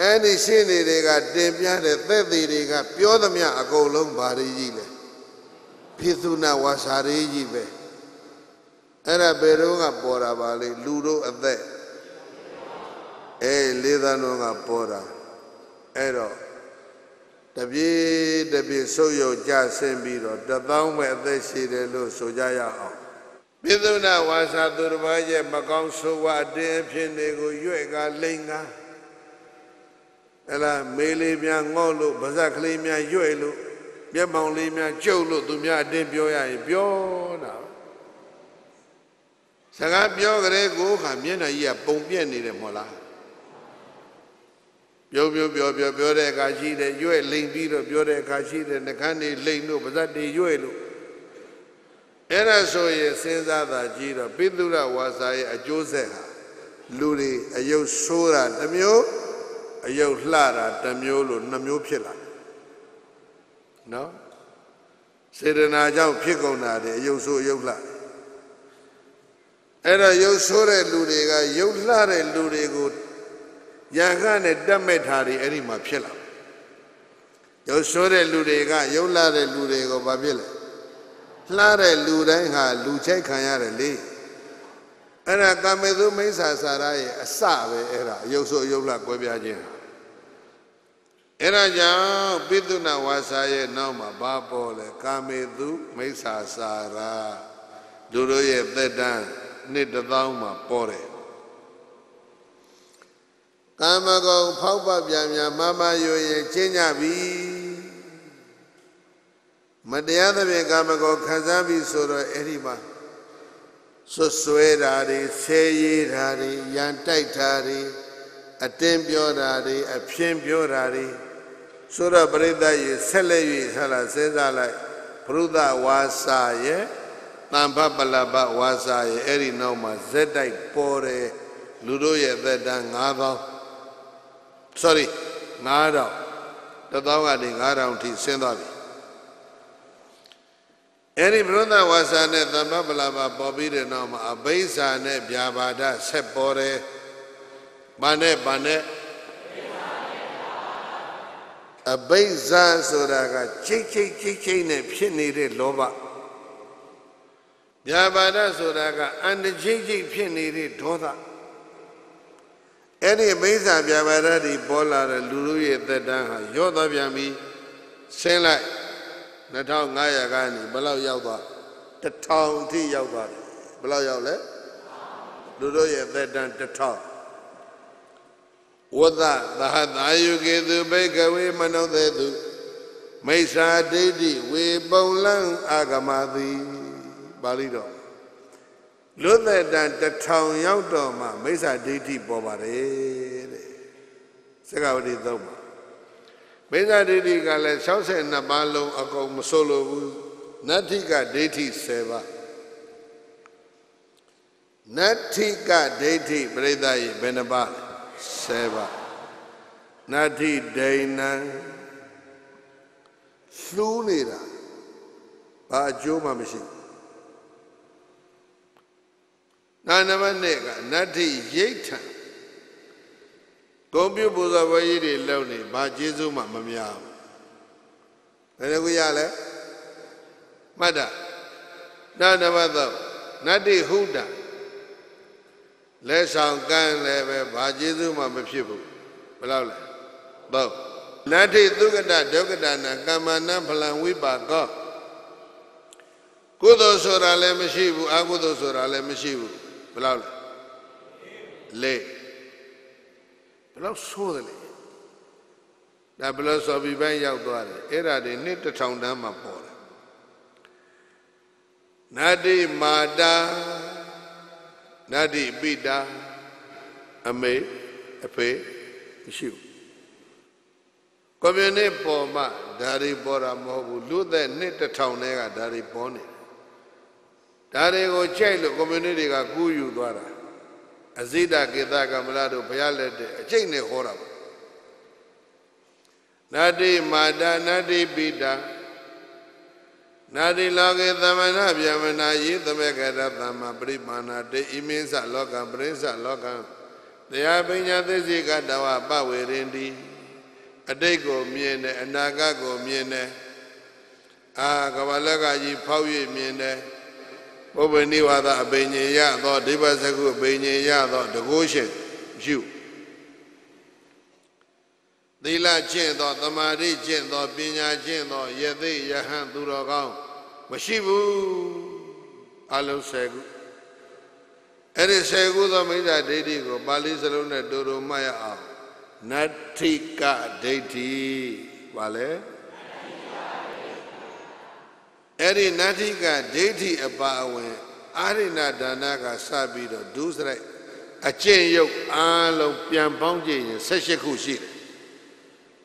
အဲ့ဒီရှေ့နေတွေကတင်ပြတဲ့သက်သေတွေကပြောသမျှအကုန်လုံးဘာတွေကြီးလဲပိသုနာဝါစာတွေကြီးပဲ အဲ့ဒါဘယ်တော့ကပေါ်တာပါလေလူတို့အသက်အဲလေးသန်းတော်ကပေါ်တာအဲ့တော့တပြေးတပြေးဆုပ်ယုပ်ကြဆင်းပြီးတော့တသောင်းပဲအသက်ရှိတယ်လို့ဆိုကြရအောင်ပိသုနာဝါစာသူတစ်ပါးရဲ့မကောင်းဆိုးဝါအတင်းအဖြစ်တွေကိုရွဲ့ကလိန်ကားအဲ့လားမေးလေးများငေါ့လို့ဗဇက်ကလေးများရွဲ့လို့မျက်မှောင်လေးများကျုပ်လို့သူများအတင်းပြောရရင်ပြောတာ စကားပြောကြတဲ့ကိုခါမျက်နှာကြီးကပုံပြက်နေတယ်မဟုတ်လားပြောပြောပြောပြောပြောတဲ့အခါရှိတယ်ရွဲ့လိန်ပြီးတော့ပြောတဲ့အခါရှိတယ်နှကန်းတွေလိန်လို့ပါဇက်တွေရွဲ့လို့အဲ့ဒါဆိုရင်စဉ်းစားတာကြည့်တော့ပိသုရဝါစာရဲ့အကျိုးဆက်ဟာလူတွေအယုတ်ဆိုးတာတစ်မျိုးအယုတ်လှတာတစ်မျိုးလို့နှစ်မျိုးဖြစ်လာနော်စေတနာကြောင့်ဖြစ်ကုန်တာတွေအယုတ်ဆိုးအယုတ်လှ အဲ့တော့ယုတ်ဆိုးတဲ့လူတွေကယုတ်လှတဲ့လူတွေကိုရံခနဲ့တက်မဲ့ထားတွေအဲ့ဒီမှာဖြစ်လာရုပ်ဆိုးတဲ့လူတွေကရုပ်လာတဲ့လူတွေကိုဘာဖြစ်လဲလှတဲ့လူတိုင်းဟာလူချိုက်ခံရတယ်လေအဲ့ဒါကာမေသုမိစ္ဆာစာရရဲ့အစပဲအဲ့ဒါရုပ်ဆိုးရုပ်လာကွဲပြားခြင်းအဲ့ဒါကြောင့်ပိသုနာဝါစာရဲ့နောက်မှာဘာပေါ်လဲကာမေသုမိစ္ဆာစာရလူတို့ရဲ့သက်တမ်း နှစ်တစ်သောင်းမှာပေါ်တယ်ကာမဂုဏ်ဖောက်ပပြန်များမမယိုရင်ချင်းကြပြီမတရားသဖြင့်ကာမဂုဏ်ခံစားပြီဆိုတော့အဲ့ဒီမှာဆွဆွဲတာတွေဆဲရေးတာတွေရန်တိုက်တာတွေအတင်းပြောတာတွေအဖြင်းပြောတာတွေဆိုတော့ပရိသတ်ရေဆက်လက်၍ဆလာစဉ်းစားလိုက်ဘုရုဒဝါစာရဲ့ တမ္ပပလပဝါစာရဲ့အဲ့ဒီနောက်မှာဇက်တိုက်ပေါ်တယ်လူတို့ရဲ့သက်တမ်း9000 sorry 9000တသောင်းကနေ9000ထိဆင်းသွားပြီအဲ့ဒီဘုရဒဝါစာနဲ့သမ္မပလာပါပေါ်ပြီးတဲ့နောက်မှာအဘိဇာနဲ့ဗျာပါဒဆက်ပေါ်တယ်။ဘာနဲ့ဘာနဲ့အဘိဇာဆိုတာကချိတ်ချိတ်ချိတ်ချိတ်နဲ့ဖြစ်နေတဲ့လောဘ ဗျာပါဒဆိုတာကအန္တချိတ်ချိတ်ဖြစ်နေတဲ့ဒေါသအဲ့ဒီမိစ္ဆာပြပါဒတွေပေါ်လာတဲ့လူလူရဲ့သက်တမ်းဟာရော့သွားပြန်ပြီဆင်းလိုက်2500ကနေဘယ်လောက်ရောက်သွား1000အထိရောက်သွားတယ်ဘယ်လောက်ရောက်လဲလူတို့ရဲ့သက်တမ်း1000ဝဒသဟသာယုကေသူဘိကဝေမနုသေသူမိစ္ဆာဒိဋ္ဌိဝေပုံလံအာဂမတိ ပါဠိတော်လွတ်တဲ့တန်တထောင်ရောက်တော့မှမိစ္ဆာဒိဋ္ဌိပေါ်ပါတယ်တဲ့စက္ကဝတိသုံးပါမိစ္ဆာဒိဋ္ဌိကလည်း62ပါးလုံးအကုန်မဆိုလိုဘူးနတ္ထိကဒိဋ္ဌိ10ပါးနတ္ထိကဒိဋ္ဌိပရိသတ်ရေဘယ်နှပါး10ပါးနတ္ထိဒိဏံလှူးနေတာဘာအကျိုးမှမရှိ ဘူးနာနမနဲ့ကနတ္ထိရိဋ္ဌံဂုံပြုပူဇော်ပွဲကြီးတွေလုပ်နေဘာကျေးဇူးမှမများဘူးဘယ်လိုကိုရလဲမှတ်တာနာနမသောနတ္တိဟုတံလက်ဆောင်ကမ်းလည်းပဲဘာကျေးဇူးမှမဖြစ်ဘူးဘယ်လောက်လဲသောနတ္ထိသုကတဒုက္ကတနာကမ္မနဖလံဝိပါကောကုသိုလ်ဆိုတာလည်းမရှိဘူးအကုသိုလ်ဆိုတာလည်းမရှိဘူး ဘယ်လောက်လဲလေးဘလောက်ဆိုးတယ်လေဒါဘလောဆော်ဘီပိုင်းရောက်သွားတယ်အဲ့ဒါတွေနှစ်တစ်ထောင်တန်းမှာပေါ်တယ်နတ္တိမာတာနတ္တိပိတာအမေအဖေမရှိဘူးကွန်မြူနစ်ပေါ်မှာဒါတွေပေါ်တာမဟုတ်ဘူးလူသက်နှစ်တစ်ထောင်တည်းကဒါတွေပေါ်နေတယ် ဒါတွေကိုကြိုက်လို့ကွန်မြူနစ်တွေကကူးယူသွားတာအဇိဒကေတကမလတို့ဘုရားလက်တဲ့အကျိတ်နဲ့ဟောတာပေါ့နတ္တိမာတာနတ္တိပိတာနာတိလောကေသမဏဗျမနာယေသမကရသမ္မာပရိမာဏတေဣမိသလောကပရိစ္ဆလောကတရားပညာသစ္စေကတဝပဝေရင်တိအတိတ်ကိုမြင်တယ်အနာဂတ်ကိုမြင်တယ်အာကဘာလကကြီးဖောက်၍မြင်တယ် ပုဗ္ဗနိဝါဒအပိညေရသောဒိဗ္ဗစကုအပိညေရသောတကုရှင်ရှုသီလကျင့်သောတမာတိကျင့်သောပညာကျင့်သောယသိယဟန်သူတော်ကောင်းမရှိဘူးအလုံး၁၀ခုအဲ့ဒီ၁၀ခုသောမိစ္ဆာဒိဋ္ဌိကိုပါဠိစလုံးနဲ့တူတူမှတ်ရအောင်နတ္ထိကဒိဋ္ဌိပါလေ အဲ့ဒီနတ္ထိကဒိဋ္ဌိအပါအဝင်အာရိဏဒါနကစပြီးတော့ဒုစရိုက်အကျင့်ရုပ်အားလုံးပြန်ပေါင်းကြည့်ရင်၁၈ခုရှိတယ်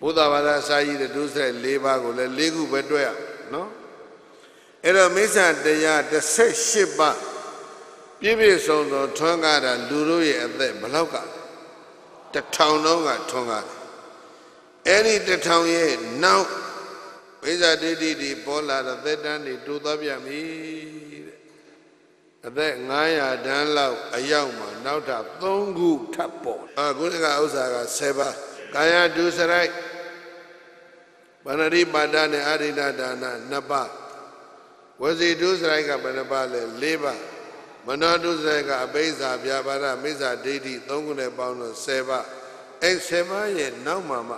ဘုရားဘာသာစာရည်တဲ့ဒုစရိုက်၄ပါးကိုလည်း၄ခုပဲတွဲရနော်အဲ့တော့မိစ္ဆာတရား18ပါးပြည့်ပြည့်စုံစုံထွန်းကားတာလူတို့ရဲ့အသက်ဘယ်လောက်ကတထောင်လုံးကထွန်းကားတယ်အဲ့ဒီတထောင်ရဲ့နောက် မိစ္ဆာဒိဋ္ဌိတွေပေါ်လာတဲ့သက်တမ်းတွေတူသွားပြန်ပြီတဲ့အသက်900တန်းလောက်အရောက်မှာနောက်ထပ်3ခုထပ်ပေါ်အခုကဥစ္စာက7ပါးကာယဒုစရိုက်ဗန္ဒရိပါဒနဲ့အာရိဒဒါန2ပါးဝစီဒုစရိုက်ကဘယ်နှပါလဲ4ပါးမနောဒုစရိုက်ကအဘိဇာဗျာပါဒမိစ္ဆာဒိဋ္ဌိ3ခုနဲ့ပေါင်းတော့10ပါးအဲ10ပါးရဲ့နောက်မှာမှ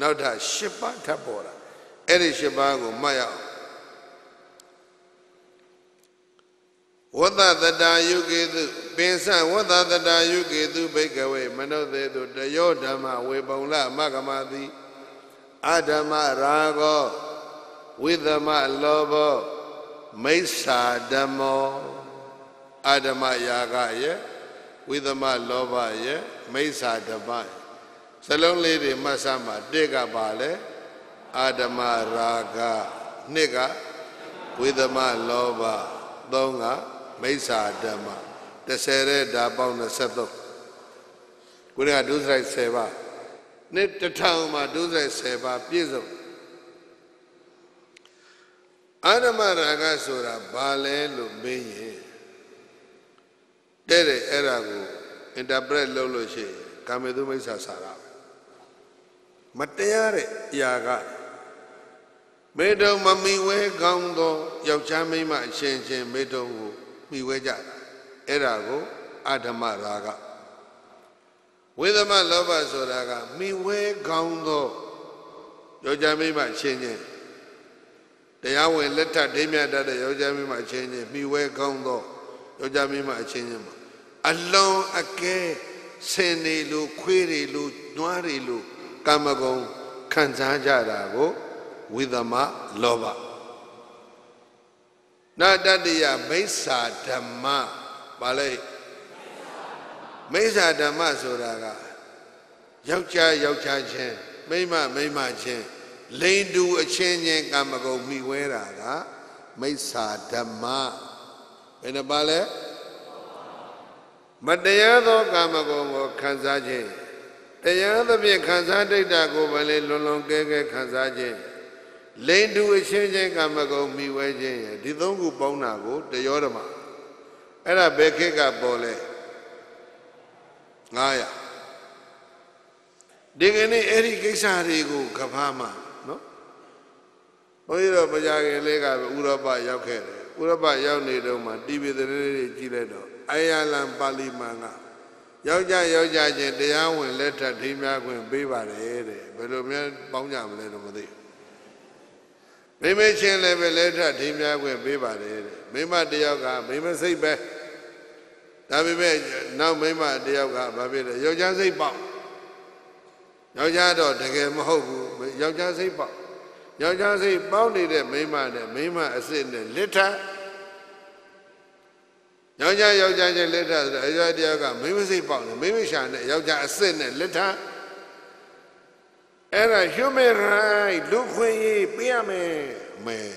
နောက်ထပ်10ပါးထပ်ပေါ်တာ အဲ့ဒီ10ပါးကိုမှတ်ရအောင်ဝတ္တတတာယုကေတုပင်စဝတ္တတတာယုကေတုဘိကဝေမနုသေတုတယောဓမ္မဝေပုံလမကမတိအဓမ္မရာဂောဝိသမလောဘောမိစ္ဆာဓမ္မောအဓမ္မယာကယေဝိသမလောဘယေမိစ္ဆာဓမ္မစလုံးလေးတွေမှတ်စမ်းပါတစ်ကပါလေ အဓမ္မရာဂနှစ်ကဝိသမလောဘသုံးကမိစ္ဆာဓမ္မ30တဲ့ဓာပေါင်း23ခုနကဒုစရိုက်10ပါးနှစ်တစ်ထောင်မှာဒုစရိုက်10ပါးပြည့်စုံအာရမရာဂဆိုတာဘာလဲလို့မေးရင်တဲ့တဲ့အဲ့ဒါကို interpret လုပ်လို့ရှိရင်ကာမေတုမိစ္ဆာစာရမတရားတဲ့အရာက မေတုံမမီဝဲကောင်းသောယောက်ျားမိန်းမအချင်းချင်းမေတုံကိုမိဝဲကြတာအဲ့ဒါကိုအဓမ္မရာဂဝိသမလောဘဆိုတာကမိဝဲကောင်းသောယောက်ျားမိန်းမအချင်းချင်းတရားဝင်လက်ထပ်ဒိမြတ်တတ်တဲ့ယောက်ျားမိန်းမအချင်းချင်းမိဝဲကောင်းသောယောက်ျားမိန်းမအချင်းချင်းမှာအလွန်အကဲဆင်နေလို့ခွေးတွေလို့နွားတွေလို့ကာမဂုဏ်ခံစားကြတာကို ဝိသမလောဘနာတတ္တယမိစ္ဆာဓမ္မပါလေမိစ္ဆာဓမ္မဆိုတာကယောက်ျားယောက်ျားချင်းမိန်းမမိန်းမချင်းလိန်တူအချင်းချင်းကာမဂုဏ်မိဝဲတာကမိစ္ဆာဓမ္မဘယ်နှပါလဲမတရားသောကာမဂုဏ်ကိုခံစားခြင်းတရားသဖြင့်ခံစားတိတ်တာကိုပဲလေလွန်လွန်ကဲကဲခံစားခြင်း လိန်တူအချင်းချင်းကာမဂုဏ်မိဝဲခြင်းရဒီသုံးခုပေါင်းတာကိုတယောဓမ္မအဲ့ဒါဘယ်ခေတ်ကပေါ်လဲ900ဒီကနေ့အဲ့ဒီကိစ္စတွေကိုကဘာမှာနော်ဘုန်းကြီးတို့မကြခင်လေးကဥရောပရောက်ခဲ့တယ်ဥရောပရောက်နေတော့မှ TV သတင်းတွေကြည့်လိုက်တော့အိုင်ယာလန်ပါလီမန်ကယောက်ျားယောက်ျားချင်းတရားဝင်လက်ထပ်ထိများခွင့်ပေးပါတယ်တဲ့ဘယ်လိုများပေါင်းကြမလဲတော့မသိဘူး မိမချင်းလည်းပဲလက်ထပ်ထိများခွင့်ပေးပါတယ်တဲ့မိမတယောက်ကမိမစိတ်ပဲဒါပေမဲ့နောက်မိမတယောက်ကဘာဖြစ်လဲယောက်ျားစိတ်ပေါက်ယောက်ျားတော့တကယ်မဟုတ်ဘူးယောက်ျားစိတ်ပေါက်ယောက်ျားစိတ်ပေါက်နေတဲ့မိန်းမနဲ့မိန်းမအစ်စ်နဲ့လက်ထပ်ယောက်ျားယောက်ျားချင်းလက်ထပ်ဆိုတော့အရွယ်တယောက်ကမိန်းမစိတ်ပေါက်နေမိန်းမရှာနဲ့ယောက်ျားအစ်စ်နဲ့လက်ထပ် အဲ့ဒါ human right လူခွင့်ရေးပေးရမယ်မယ်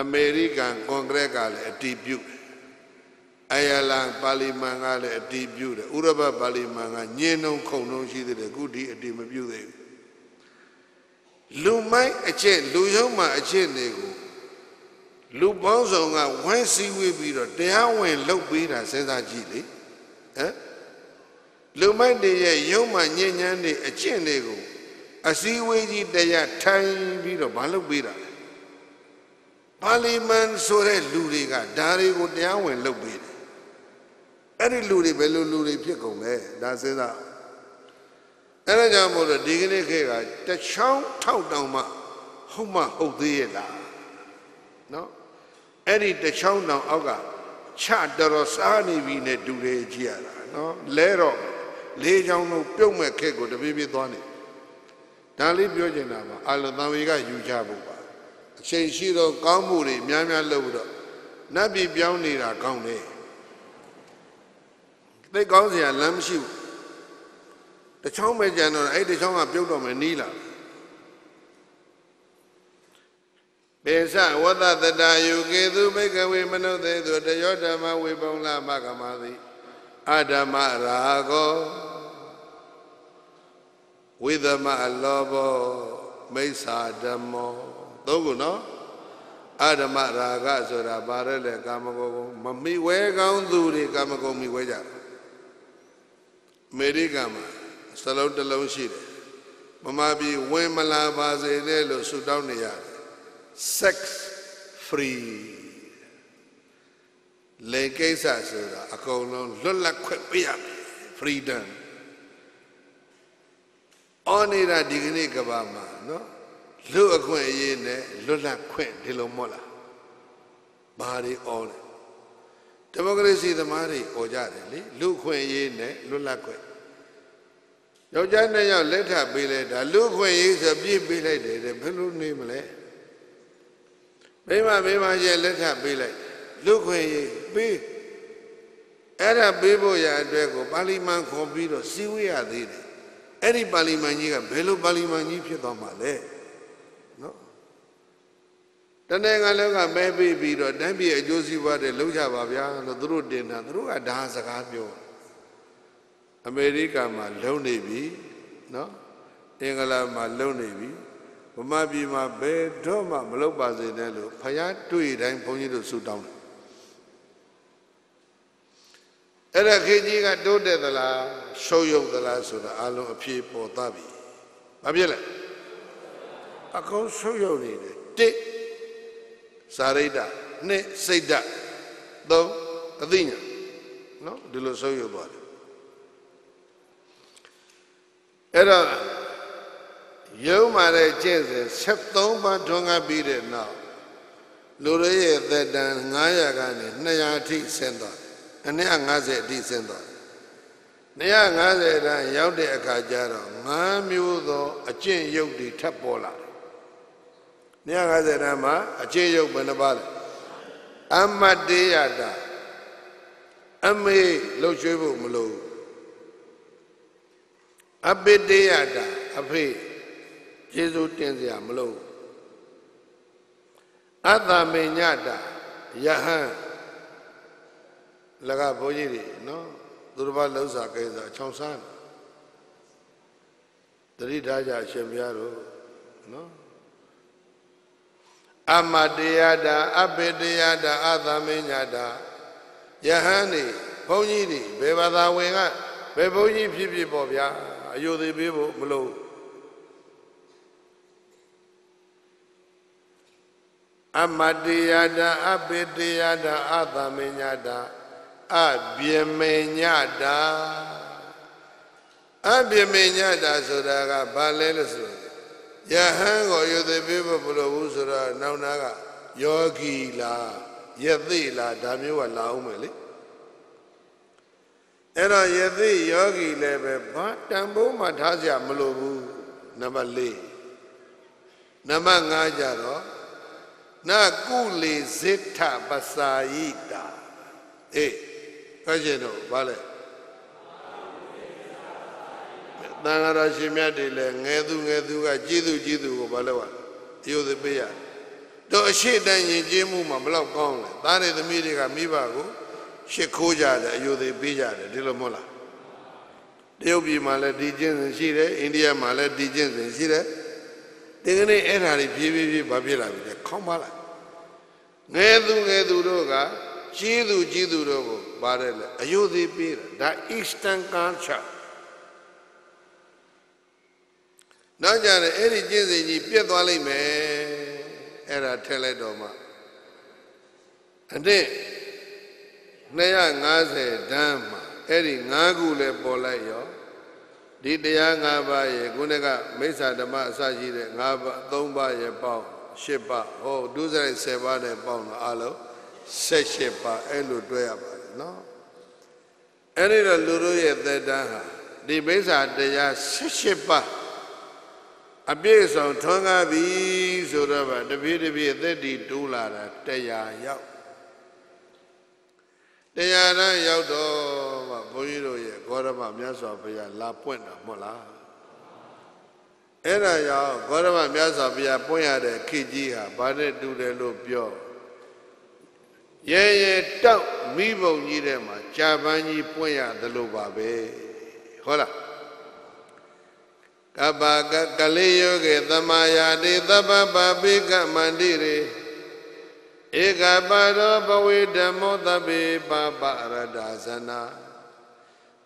အမေရိကန်ကွန်ဂရက်ကလည်းအတည်ပြုတယ်အယလန်ပါလီမန်ကလည်းအတည်ပြုတယ်ဥရောပပါလီမန်ကညင်းနှုံခုံနှုံရှိသေးတယ်အခုဒီအတည်မပြုသေးဘူးလူမိုက်အချက်လူယုံမှအချက်တွေကိုလူပေါင်းဆောင်ကဝိုင်းစည်းဝေးပြီးတော့တရားဝင်လုပ်ပေးတာစဉ်းစားကြည့်လေဟမ် လူမိုက်တွေရဲ့ယုံမှညဉ့်ညမ်းတွေအချက်တွေကိုအစည်းဝေးကြီးတရားထိုင်ပြီးတော့မလုပ်ပေးတာပါလီမန်ဆိုတဲ့လူတွေကဒါတွေကိုတရားဝင်လုပ်ပေးတယ်အဲ့ဒီလူတွေဘယ်လိုလူတွေဖြစ်ကုန်လဲဒါစဉ်းစားအဲ့ဒါကြောင့်မို့လို့ဒီကနေ့ခေတ်ကတချောင်းထောက်တောင်မှဟုတ်မှဟုတ်သေးရဲ့လားနော်အဲ့ဒီတချောင်းတောင်အောက်ကချတော်တော်စားနေပြီနဲ့တူတယ်ကြည့်ရတာနော်လဲတော့ လေးချောင်းလုံးပြုတ်မဲ့ခေတ်ကိုတပြေးပြေးသွားနေဒါလေးပြောချင်တာပါအာလသံဝေကယူကြဖို့ပါအချိန်ရှိတော့ကောင်းမှုတွေများများလုပ်ပြီးတော့နတ်ပြည်ပြောင်းနေတာကောင်းတယ်သိကောင်းစရာလမ်းမရှိဘူးတချောင်းပဲကြံတော့အဲ့တချောင်းကပြုတ်တော့မယ်နီးလာပေသဝတ္တတတယုကေသူဘိကဝေမနုသေသူတယောဓမ္မဝေပုံလာမကမသိ အဓမ္မရာဂောဝိသမအလောဘောမိစ္ဆာဓမ္မောသုံးခုနော်အဓမ္မရာဂဆိုတာဘာလဲလဲကာမဂုဏ်မမိဝဲကောင်းသူတွေကာမဂုဏ်မိဝဲကြတယ်အမေရိကန်မှာစလုံးတစ်လုံးရှိတယ်မမပြည်ဝင်မလာပါစေနဲ့လို့ဆုတောင်းနေရတယ် sex free လေကိစ္စဆိုတာအကုန်လုံးလွတ်လပ်ခွင့်ပေးရမယ် freedom အော်နေတာဒီကနေ့ကဘာမှာနော်လူအခွင့်အရေးနဲ့လွတ်လပ်ခွင့်ဒီလိုမို့လားဘာတွေအော်လဲဒီမိုကရေစီသမားတွေအော်ကြတယ်လေလူခွင့်ရေးနဲ့လွတ်လပ်ခွင့်ယောက်ျားနဲ့ယောက်လက်ထပ်ပေးလိုက်တာလူခွင့်ရေးဆိုပြည့်ပေးလိုက်တယ်တဲ့ဘယ်လိုနေမလဲမိမမိမရဲ့လက်ထပ်ပေးလိုက် လူခွင့်ရေးပေးအဲ့ဒါပေးဖို့ရအတွက်ကိုပါဠိမန်ခေါ်ပြီးတော့စီဝေးရသေးတယ်အဲ့ဒီပါဠိမန်ကြီးကဘယ်လိုပါဠိမန်ကြီးဖြစ်သွားမှာလဲနော်တနေ့ကလည်းကမဲပေးပြီးတော့တန်းပြည်အကျိုးစီးပွားတွေလှုပ်ကြပါဗျာလို့သူတို့တင်တာသူတို့ကဒါစကားပြောအမေရိကန်မှာလုံနေပြီနော်အင်္ဂလန်မှာလုံနေပြီဗမာပြည်မှာဘယ်တော့မှမလုပ်ပါစေနဲ့လို့ဖယားတွေ့တိုင်းဘုန်းကြီးတို့ဆုတောင်းတယ် အဲ့ဒါခေကြီးကတိုးတက်သလားရှုံယုတ်သလားဆိုတာအလုံးအဖြေပေါ်သားပြီဘာဖြစ်လဲအကုန်ရှုံယုတ်နေတယ်တစ်စာရိတ္တနှစ်စိတ်ဓာတ်သုံးအသိဉာဏ်နော်ဒီလိုရှုံယုတ်သွားတယ်အဲ့တော့ယုံမာတဲ့ကျင့်စဉ်73ပါးထွန်းကားပြီးတဲ့နောက်လူတွေရဲ့သက်တမ်း900ကနေ200အထိဆင်းသွားတယ် အနည်း50အထိဆင်းသွားတယ်250တန်းရောက်တဲ့အခါကျတော့9မျိုးသောအကျင့်ရုပ်တွေထပ်ပေါ်လာတယ်250တန်းမှာအကျင့်ရုပ်ဘယ်နှပါလဲအမတ်တေယတာအမေလှုပ်ရွှေးဖို့မလိုဘူးအပိတေယတာအဖေကျေစုတင်စရာမလိုအတ္တမေညတာယဟန် လကဘုန်းကြီးတွေနော်သူတို့ဘာလှုပ်စာကိစ္စချောင်းစားတတိထားကြအရှင်ဘုရားတို့နော်အမတရားတာအပိတရားတာအတ္တမေညတာယဟန်နေဘုန်းကြီးတွေဘယ်ဘာသာဝင်ကဘယ်ဘုန်းကြီးဖြစ်ဖြစ်ပေါ့ဗျာအယုသေးပေးဖို့မလို့အမတေယတာအပိတေယတာအသမညတာ အပြေမေညတာအပြေမေညတာဆိုတာကဘာလဲလို့ဆိုယဟန်ကိုယုသေးပေးဖို့မလို့ဘူးဆိုတော့နောက်နာကယောဂီလားယသိလားဒါမျိုးကလာအောင်မယ်လေအဲ့တော့ယသိယောဂီလည်းပဲဘာတန်ဖိုးမှထားစရာမလိုဘူးနံပါတ်၄နံပါတ်5ကြတော့နကုလေဇိထပစာယိတာအေး ခက်ရှင်တို့ဘာလဲတန်ဃာတော်ရှင်မြတ်တွေလည်းငယ်သူငယ်သူကကြီးသူကြီးသူကိုဘာလို့ ਆ အယုဒပေးရတော့အရှိတန်ရင်ကျေးမှုမှာဘလောက်ကောင်းလဲသားတွေသမီးတွေကမိဘကိုရှ िख ိုးကြတယ်အယုသေးပေးကြတယ်ဒီလိုမဟုတ်လားတရုတ်ပြည်မှာလည်းဒီကျင့်စဉ်ရှိတယ်အိန္ဒိယမှာလည်းဒီကျင့်စဉ်ရှိတယ်ဒီကနေ့အဲ့ဓာတွေဖြည်းဖြည်းဖြည်းဘာဖြစ်လာပြီလဲခေါင်းပါလိုက်ငယ်သူငယ်သူတို့ကကြီးသူကြီးသူတို့ကို ပါတယ်လေအယုသေးပေးတာဒါ Eastern culture နောက်ကြတယ်အဲ့ဒီကျင့်စဉ်ကြီးပြတ်သွားလိမ့်မယ်အဲ့ဒါထည့်လိုက်တော့မှအတဲ့250တန်းမှာအဲ့ဒီ5ခုလည်းပေါ်လိုက်ရောဒီတရား5ပါးရဲ့ခုနကမိစ္ဆာဓမ္မအစရှိတဲ့5ပါး3ပါးရဲ့ပေါင်း10ပါးဟောဒုစရိုက်10ပါးနဲ့ပေါင်းတော့အလုံး18ပါးအဲ့လိုတွဲရပါတယ် နော်အဲ့ဒီတော့လူတို့ရဲ့သက်တမ်းဟာဒီမိစ္ဆာတရား18ပါးအပြည့်စုံထွန်းကားပြီဆိုတော့ဗာတပြေးတပြေးအသက်တီတိုးလာတာတရားရောက်တရားရန်ရောက်တော့မှဘုန်းကြီးတို့ရဲ့ဂေါရမမြတ်စွာဘုရားလာပွင့်တာမဟုတ်လားအဲ့ဒါကြောင့်ဂေါရမမြတ်စွာဘုရားပွင့်ရတဲ့ခေကြီးဟာဘာနဲ့တူတယ်လို့ပြော ရဲရဲတောက်မိဘုံကြီးထဲမှာကြာပန်းကြီးပွင့်ရတယ်လို့ပါပဲဟုတ်လားကပ္ပကကလေးယောဂေသမာယာတိသဗ္ဗပပိကမန္တိရေဧကပါရောဘဝေဓမ္မောသဗ္ဗေပပရဒာဇနာ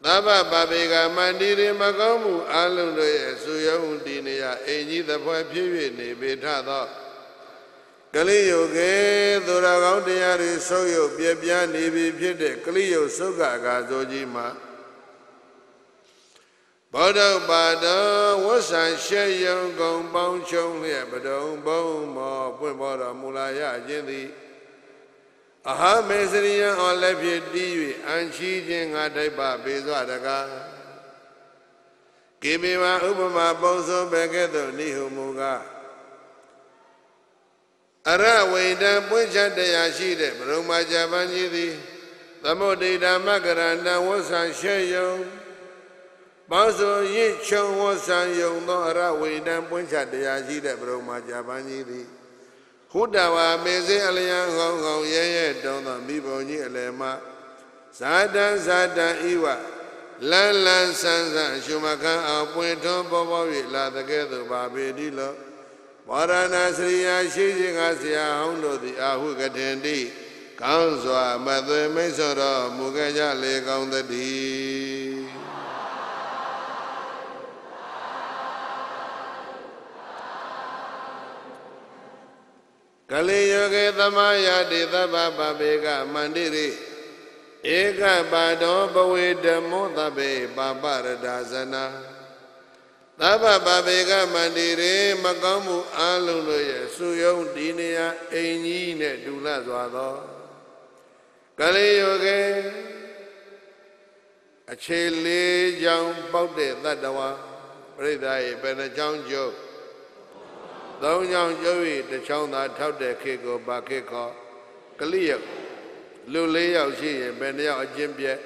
သဗ္ဗပပိကမန္တိရေမကောင်းမှုအလုံးတို့ရဲ့ဆူယုံတည်နေရအိမ်ကြီးသဖွယ်ဖြစ်၍နေပေထသောက လိယုကေသူရကောင်းတရားတွေဆုပ်ယုပ်ပြပြနေပြီဖြစ်တဲ့ကလိယုသုခအကာဆိုကြီးမှာဘောဓပါဒဝဆံရှေယုံကုံပေါင်းချုံလျက်ပဒုံဘုံမောပွင့်ပေါ်တော်မူလာရခြင်းသည်အဟမေစရိယံအောလည်းဖြစ်တည်၍အန်ချီခြင်းငါတိုက်ပပေစွာတကားကေမေဝဥပမာပုံစုံပဲကဲ့သို့နိဟုမူကား အရဝိတံပွင့်ချက်တရားရှိတဲ့ဘရုံမာဇပန်ကြီးသည်သမုဒိတာမကရဏံဝဆံရှေယုံပေါင်းစုံရင့်ချုံဝဆံယုံသောအရဝိတံပွင့်ချတရားရှိတဲ့ဘုရုံမှာကြာပန်းကြီးသည်ဟုတဝါမေစေအလျံဟောင်းဟောင်းရဲရဲတုံးသောမိဘုံကြီးအလယ်မှာဇာတံဇာတံဤဝလန်းလန်းဆန်းဆန်းအရှုမခံအောင်ပွင့်ထွန်းပေါ်ပေါ်၍လာတဲ့ကဲ့သို့ပါပေတိလော ဝရဏစရိယာရှိခြင်းကဆရာဟောင်းတို့သည်အာဟုကတင်တိကောင်းစွာမသွေမိတ်ဆောတော်မူခဲ့ကြလေကောင်းသတည်းကလေယောကေသမယတိသဗ္ဗပပေကမန္တိရိဧကပါတောဘဝေဓမ္မောသဗ္ဗေပါပရဒာဇနာ သဗ္ဗပပေကမန္တိရိမကောင်းမှုအလုံးတို့ရဲ့စုယုံဒီနေယအိမ်ကြီးနဲ့ဒူလစွာသောကလေယောကေအခြေလေးကြောင်ပေါက်တဲ့တတ္တဝါပြိဿရဲ့ဘယ်နှကြောင်ကျုပ်သုံးချောင်းကျုပ်၍တစ်ချောင်းသာထောက်တဲ့ခေတ်ကိုဘာခေတ်ခေါ်ကလိယလူလေးယောက်ရှိရင်ဘယ်နှယောက်အကျင့်ပြက်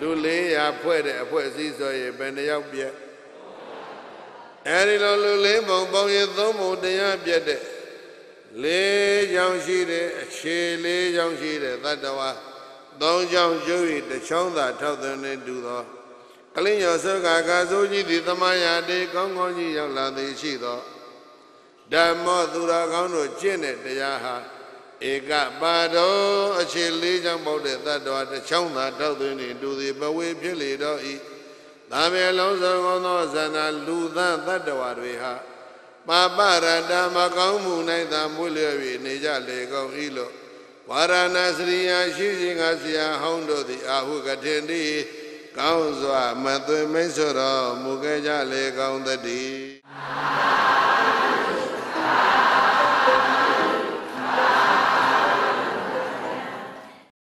လူလေးရာဖွဲ့တဲ့အဖွဲ့အစည်းဆိုရင်ဘယ်နှယောက်ပြက် အဲဒီလိုလူလေးပုံပုံရင်သုံးပုံတရားပြက်တဲ့လေးချောင်းရှိတဲ့အခြေလေးချောင်းရှိတဲ့တတ္တဝါသုံးချောင်းကျုပ်၍တစ်ချောင်းသာထောက်တဲ့နဲ့တူသောကလင်းရောသုခကာဆိုးကြီးသည်သမယာတေကောင်းကောင်းကြီးရောက်လာသည်ရှိသောဓမ္မောသူတော်ကောင်းတို့ကျင့်တဲ့တရားဟာဧကပါတော်အခြေလေးချောင်းပေါက်တဲ့တ attva တစ်ချောင်းသာတောက်သွင်းနေတူသည်ဘဝေဖြစ်လေတော့ဤ သာမေလုံးစုံကောင်းသောဇဏလူသတ attva တွေဟာပါပရတမကောင်းမှု၌သာမွေ့လျော်၍နေကြလေကောင်းဤလို့ဝါရဏစရိယာရှိခြင်းကဆရာဟောင်းတို့သည်အာဟုကထင်တိကောင်းစွာမသွေမိတ်ဆိုတော်မူခဲ့ကြလေကောင်းသတည်း